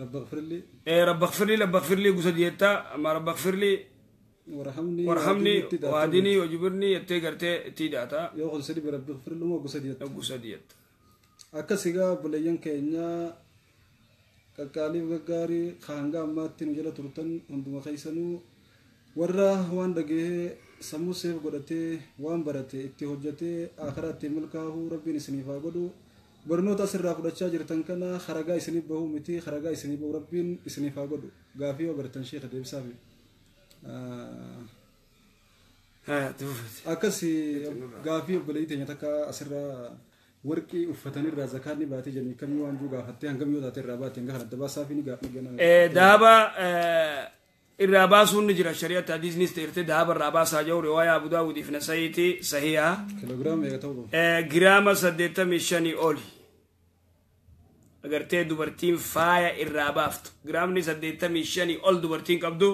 رب اغفر لي ايه رب اغفر لي رب اغفر لي قصد يتا اما رب اغفر لي وارحمني ti وادني وجبرني يتي غرتي تيداتا يو قصد رب اغفر لي قصد يتا قصد يتا akkasigaa bulayyan keenya qaqqaaliif gaggaarii ka hanga ammaatti nu jala waan barate itti hojjatee akaraatti milkaa'uu rabbiin barnoota asirraa fudhachaa jirtan kana haragaa isiniif bahuu miti haragaa isiniif bahuu rabbiin isiniif haa godhu gaafii yoo bartan sheekha deebisaaf akkas gaafii obboleeyyi teenya takka asirraa warqii uffatanirraa zakaan ni baatee jenni kamii waan juu gaafattee hangam yoo taate irraa baate hanga kana dabaasaaf ni gaafii gana. Daaba irraa baasuun ni jira shari'ata hadiisnis ta'e dhaaba irraa baasaa jiru riwaayaa abu daawud ifna sayitii sahiha giraama saddeettamii shanii oli agartee dubartiin faaya irraa baaftu giraamni saddeettamii shanii ol dubartiin qabdu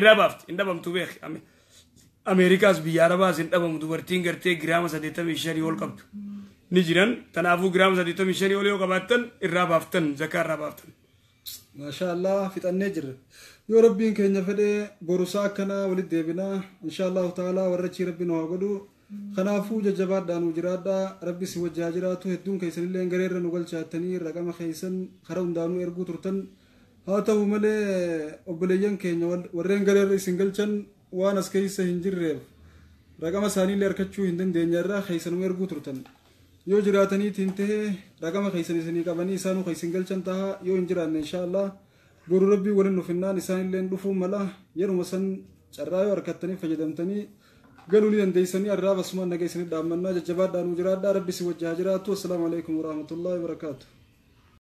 irraa baafti hin dhabamtu beek ameerikaas biyya arabaas hin dhabamu dubartiin gartee giraama saddeettamii shanii ol qabdu ni jiran tanaafuu giraama saddeettamii shanii ol yoo qabaattan irraa baaftan zakaa irraa baaftan. Maashaa Allah fixannee jirra. yo rabbiin keenya fedhe borusaa akkana walit deebinaa insha allahu taalaa warra achii rabbiin haa kanaafuu jajjabaadhaan nuu jiraadha rabbi si wajjaa jiraatu hedduun keessanillee gareerra nu galchaatanii raqama keeysan kara hundaanuu erguu turtan haa ta'u malee obboleeyyan keenya warreen gareerra isin galchan waan as keeysa hin jirreef raqama isaaniillee harkachuu hin dandeenya irraa keeysanuma erguu turtan yoo jiraataniitiin tahee raqama keeysan isinii qabanii isaanuu keeysin galchan taha yoo hin jiraanne insha allah قولوا ربي ولنو في النار نسان اللي ندفو ملاه يرو مسن شرايو أركتني فجدمتني قالوا لي أنديسني الرابع سمان نجيسني دامنا ججبات دانو جراد ربي سوى جهاجراتو السلام عليكم ورحمة الله وبركاته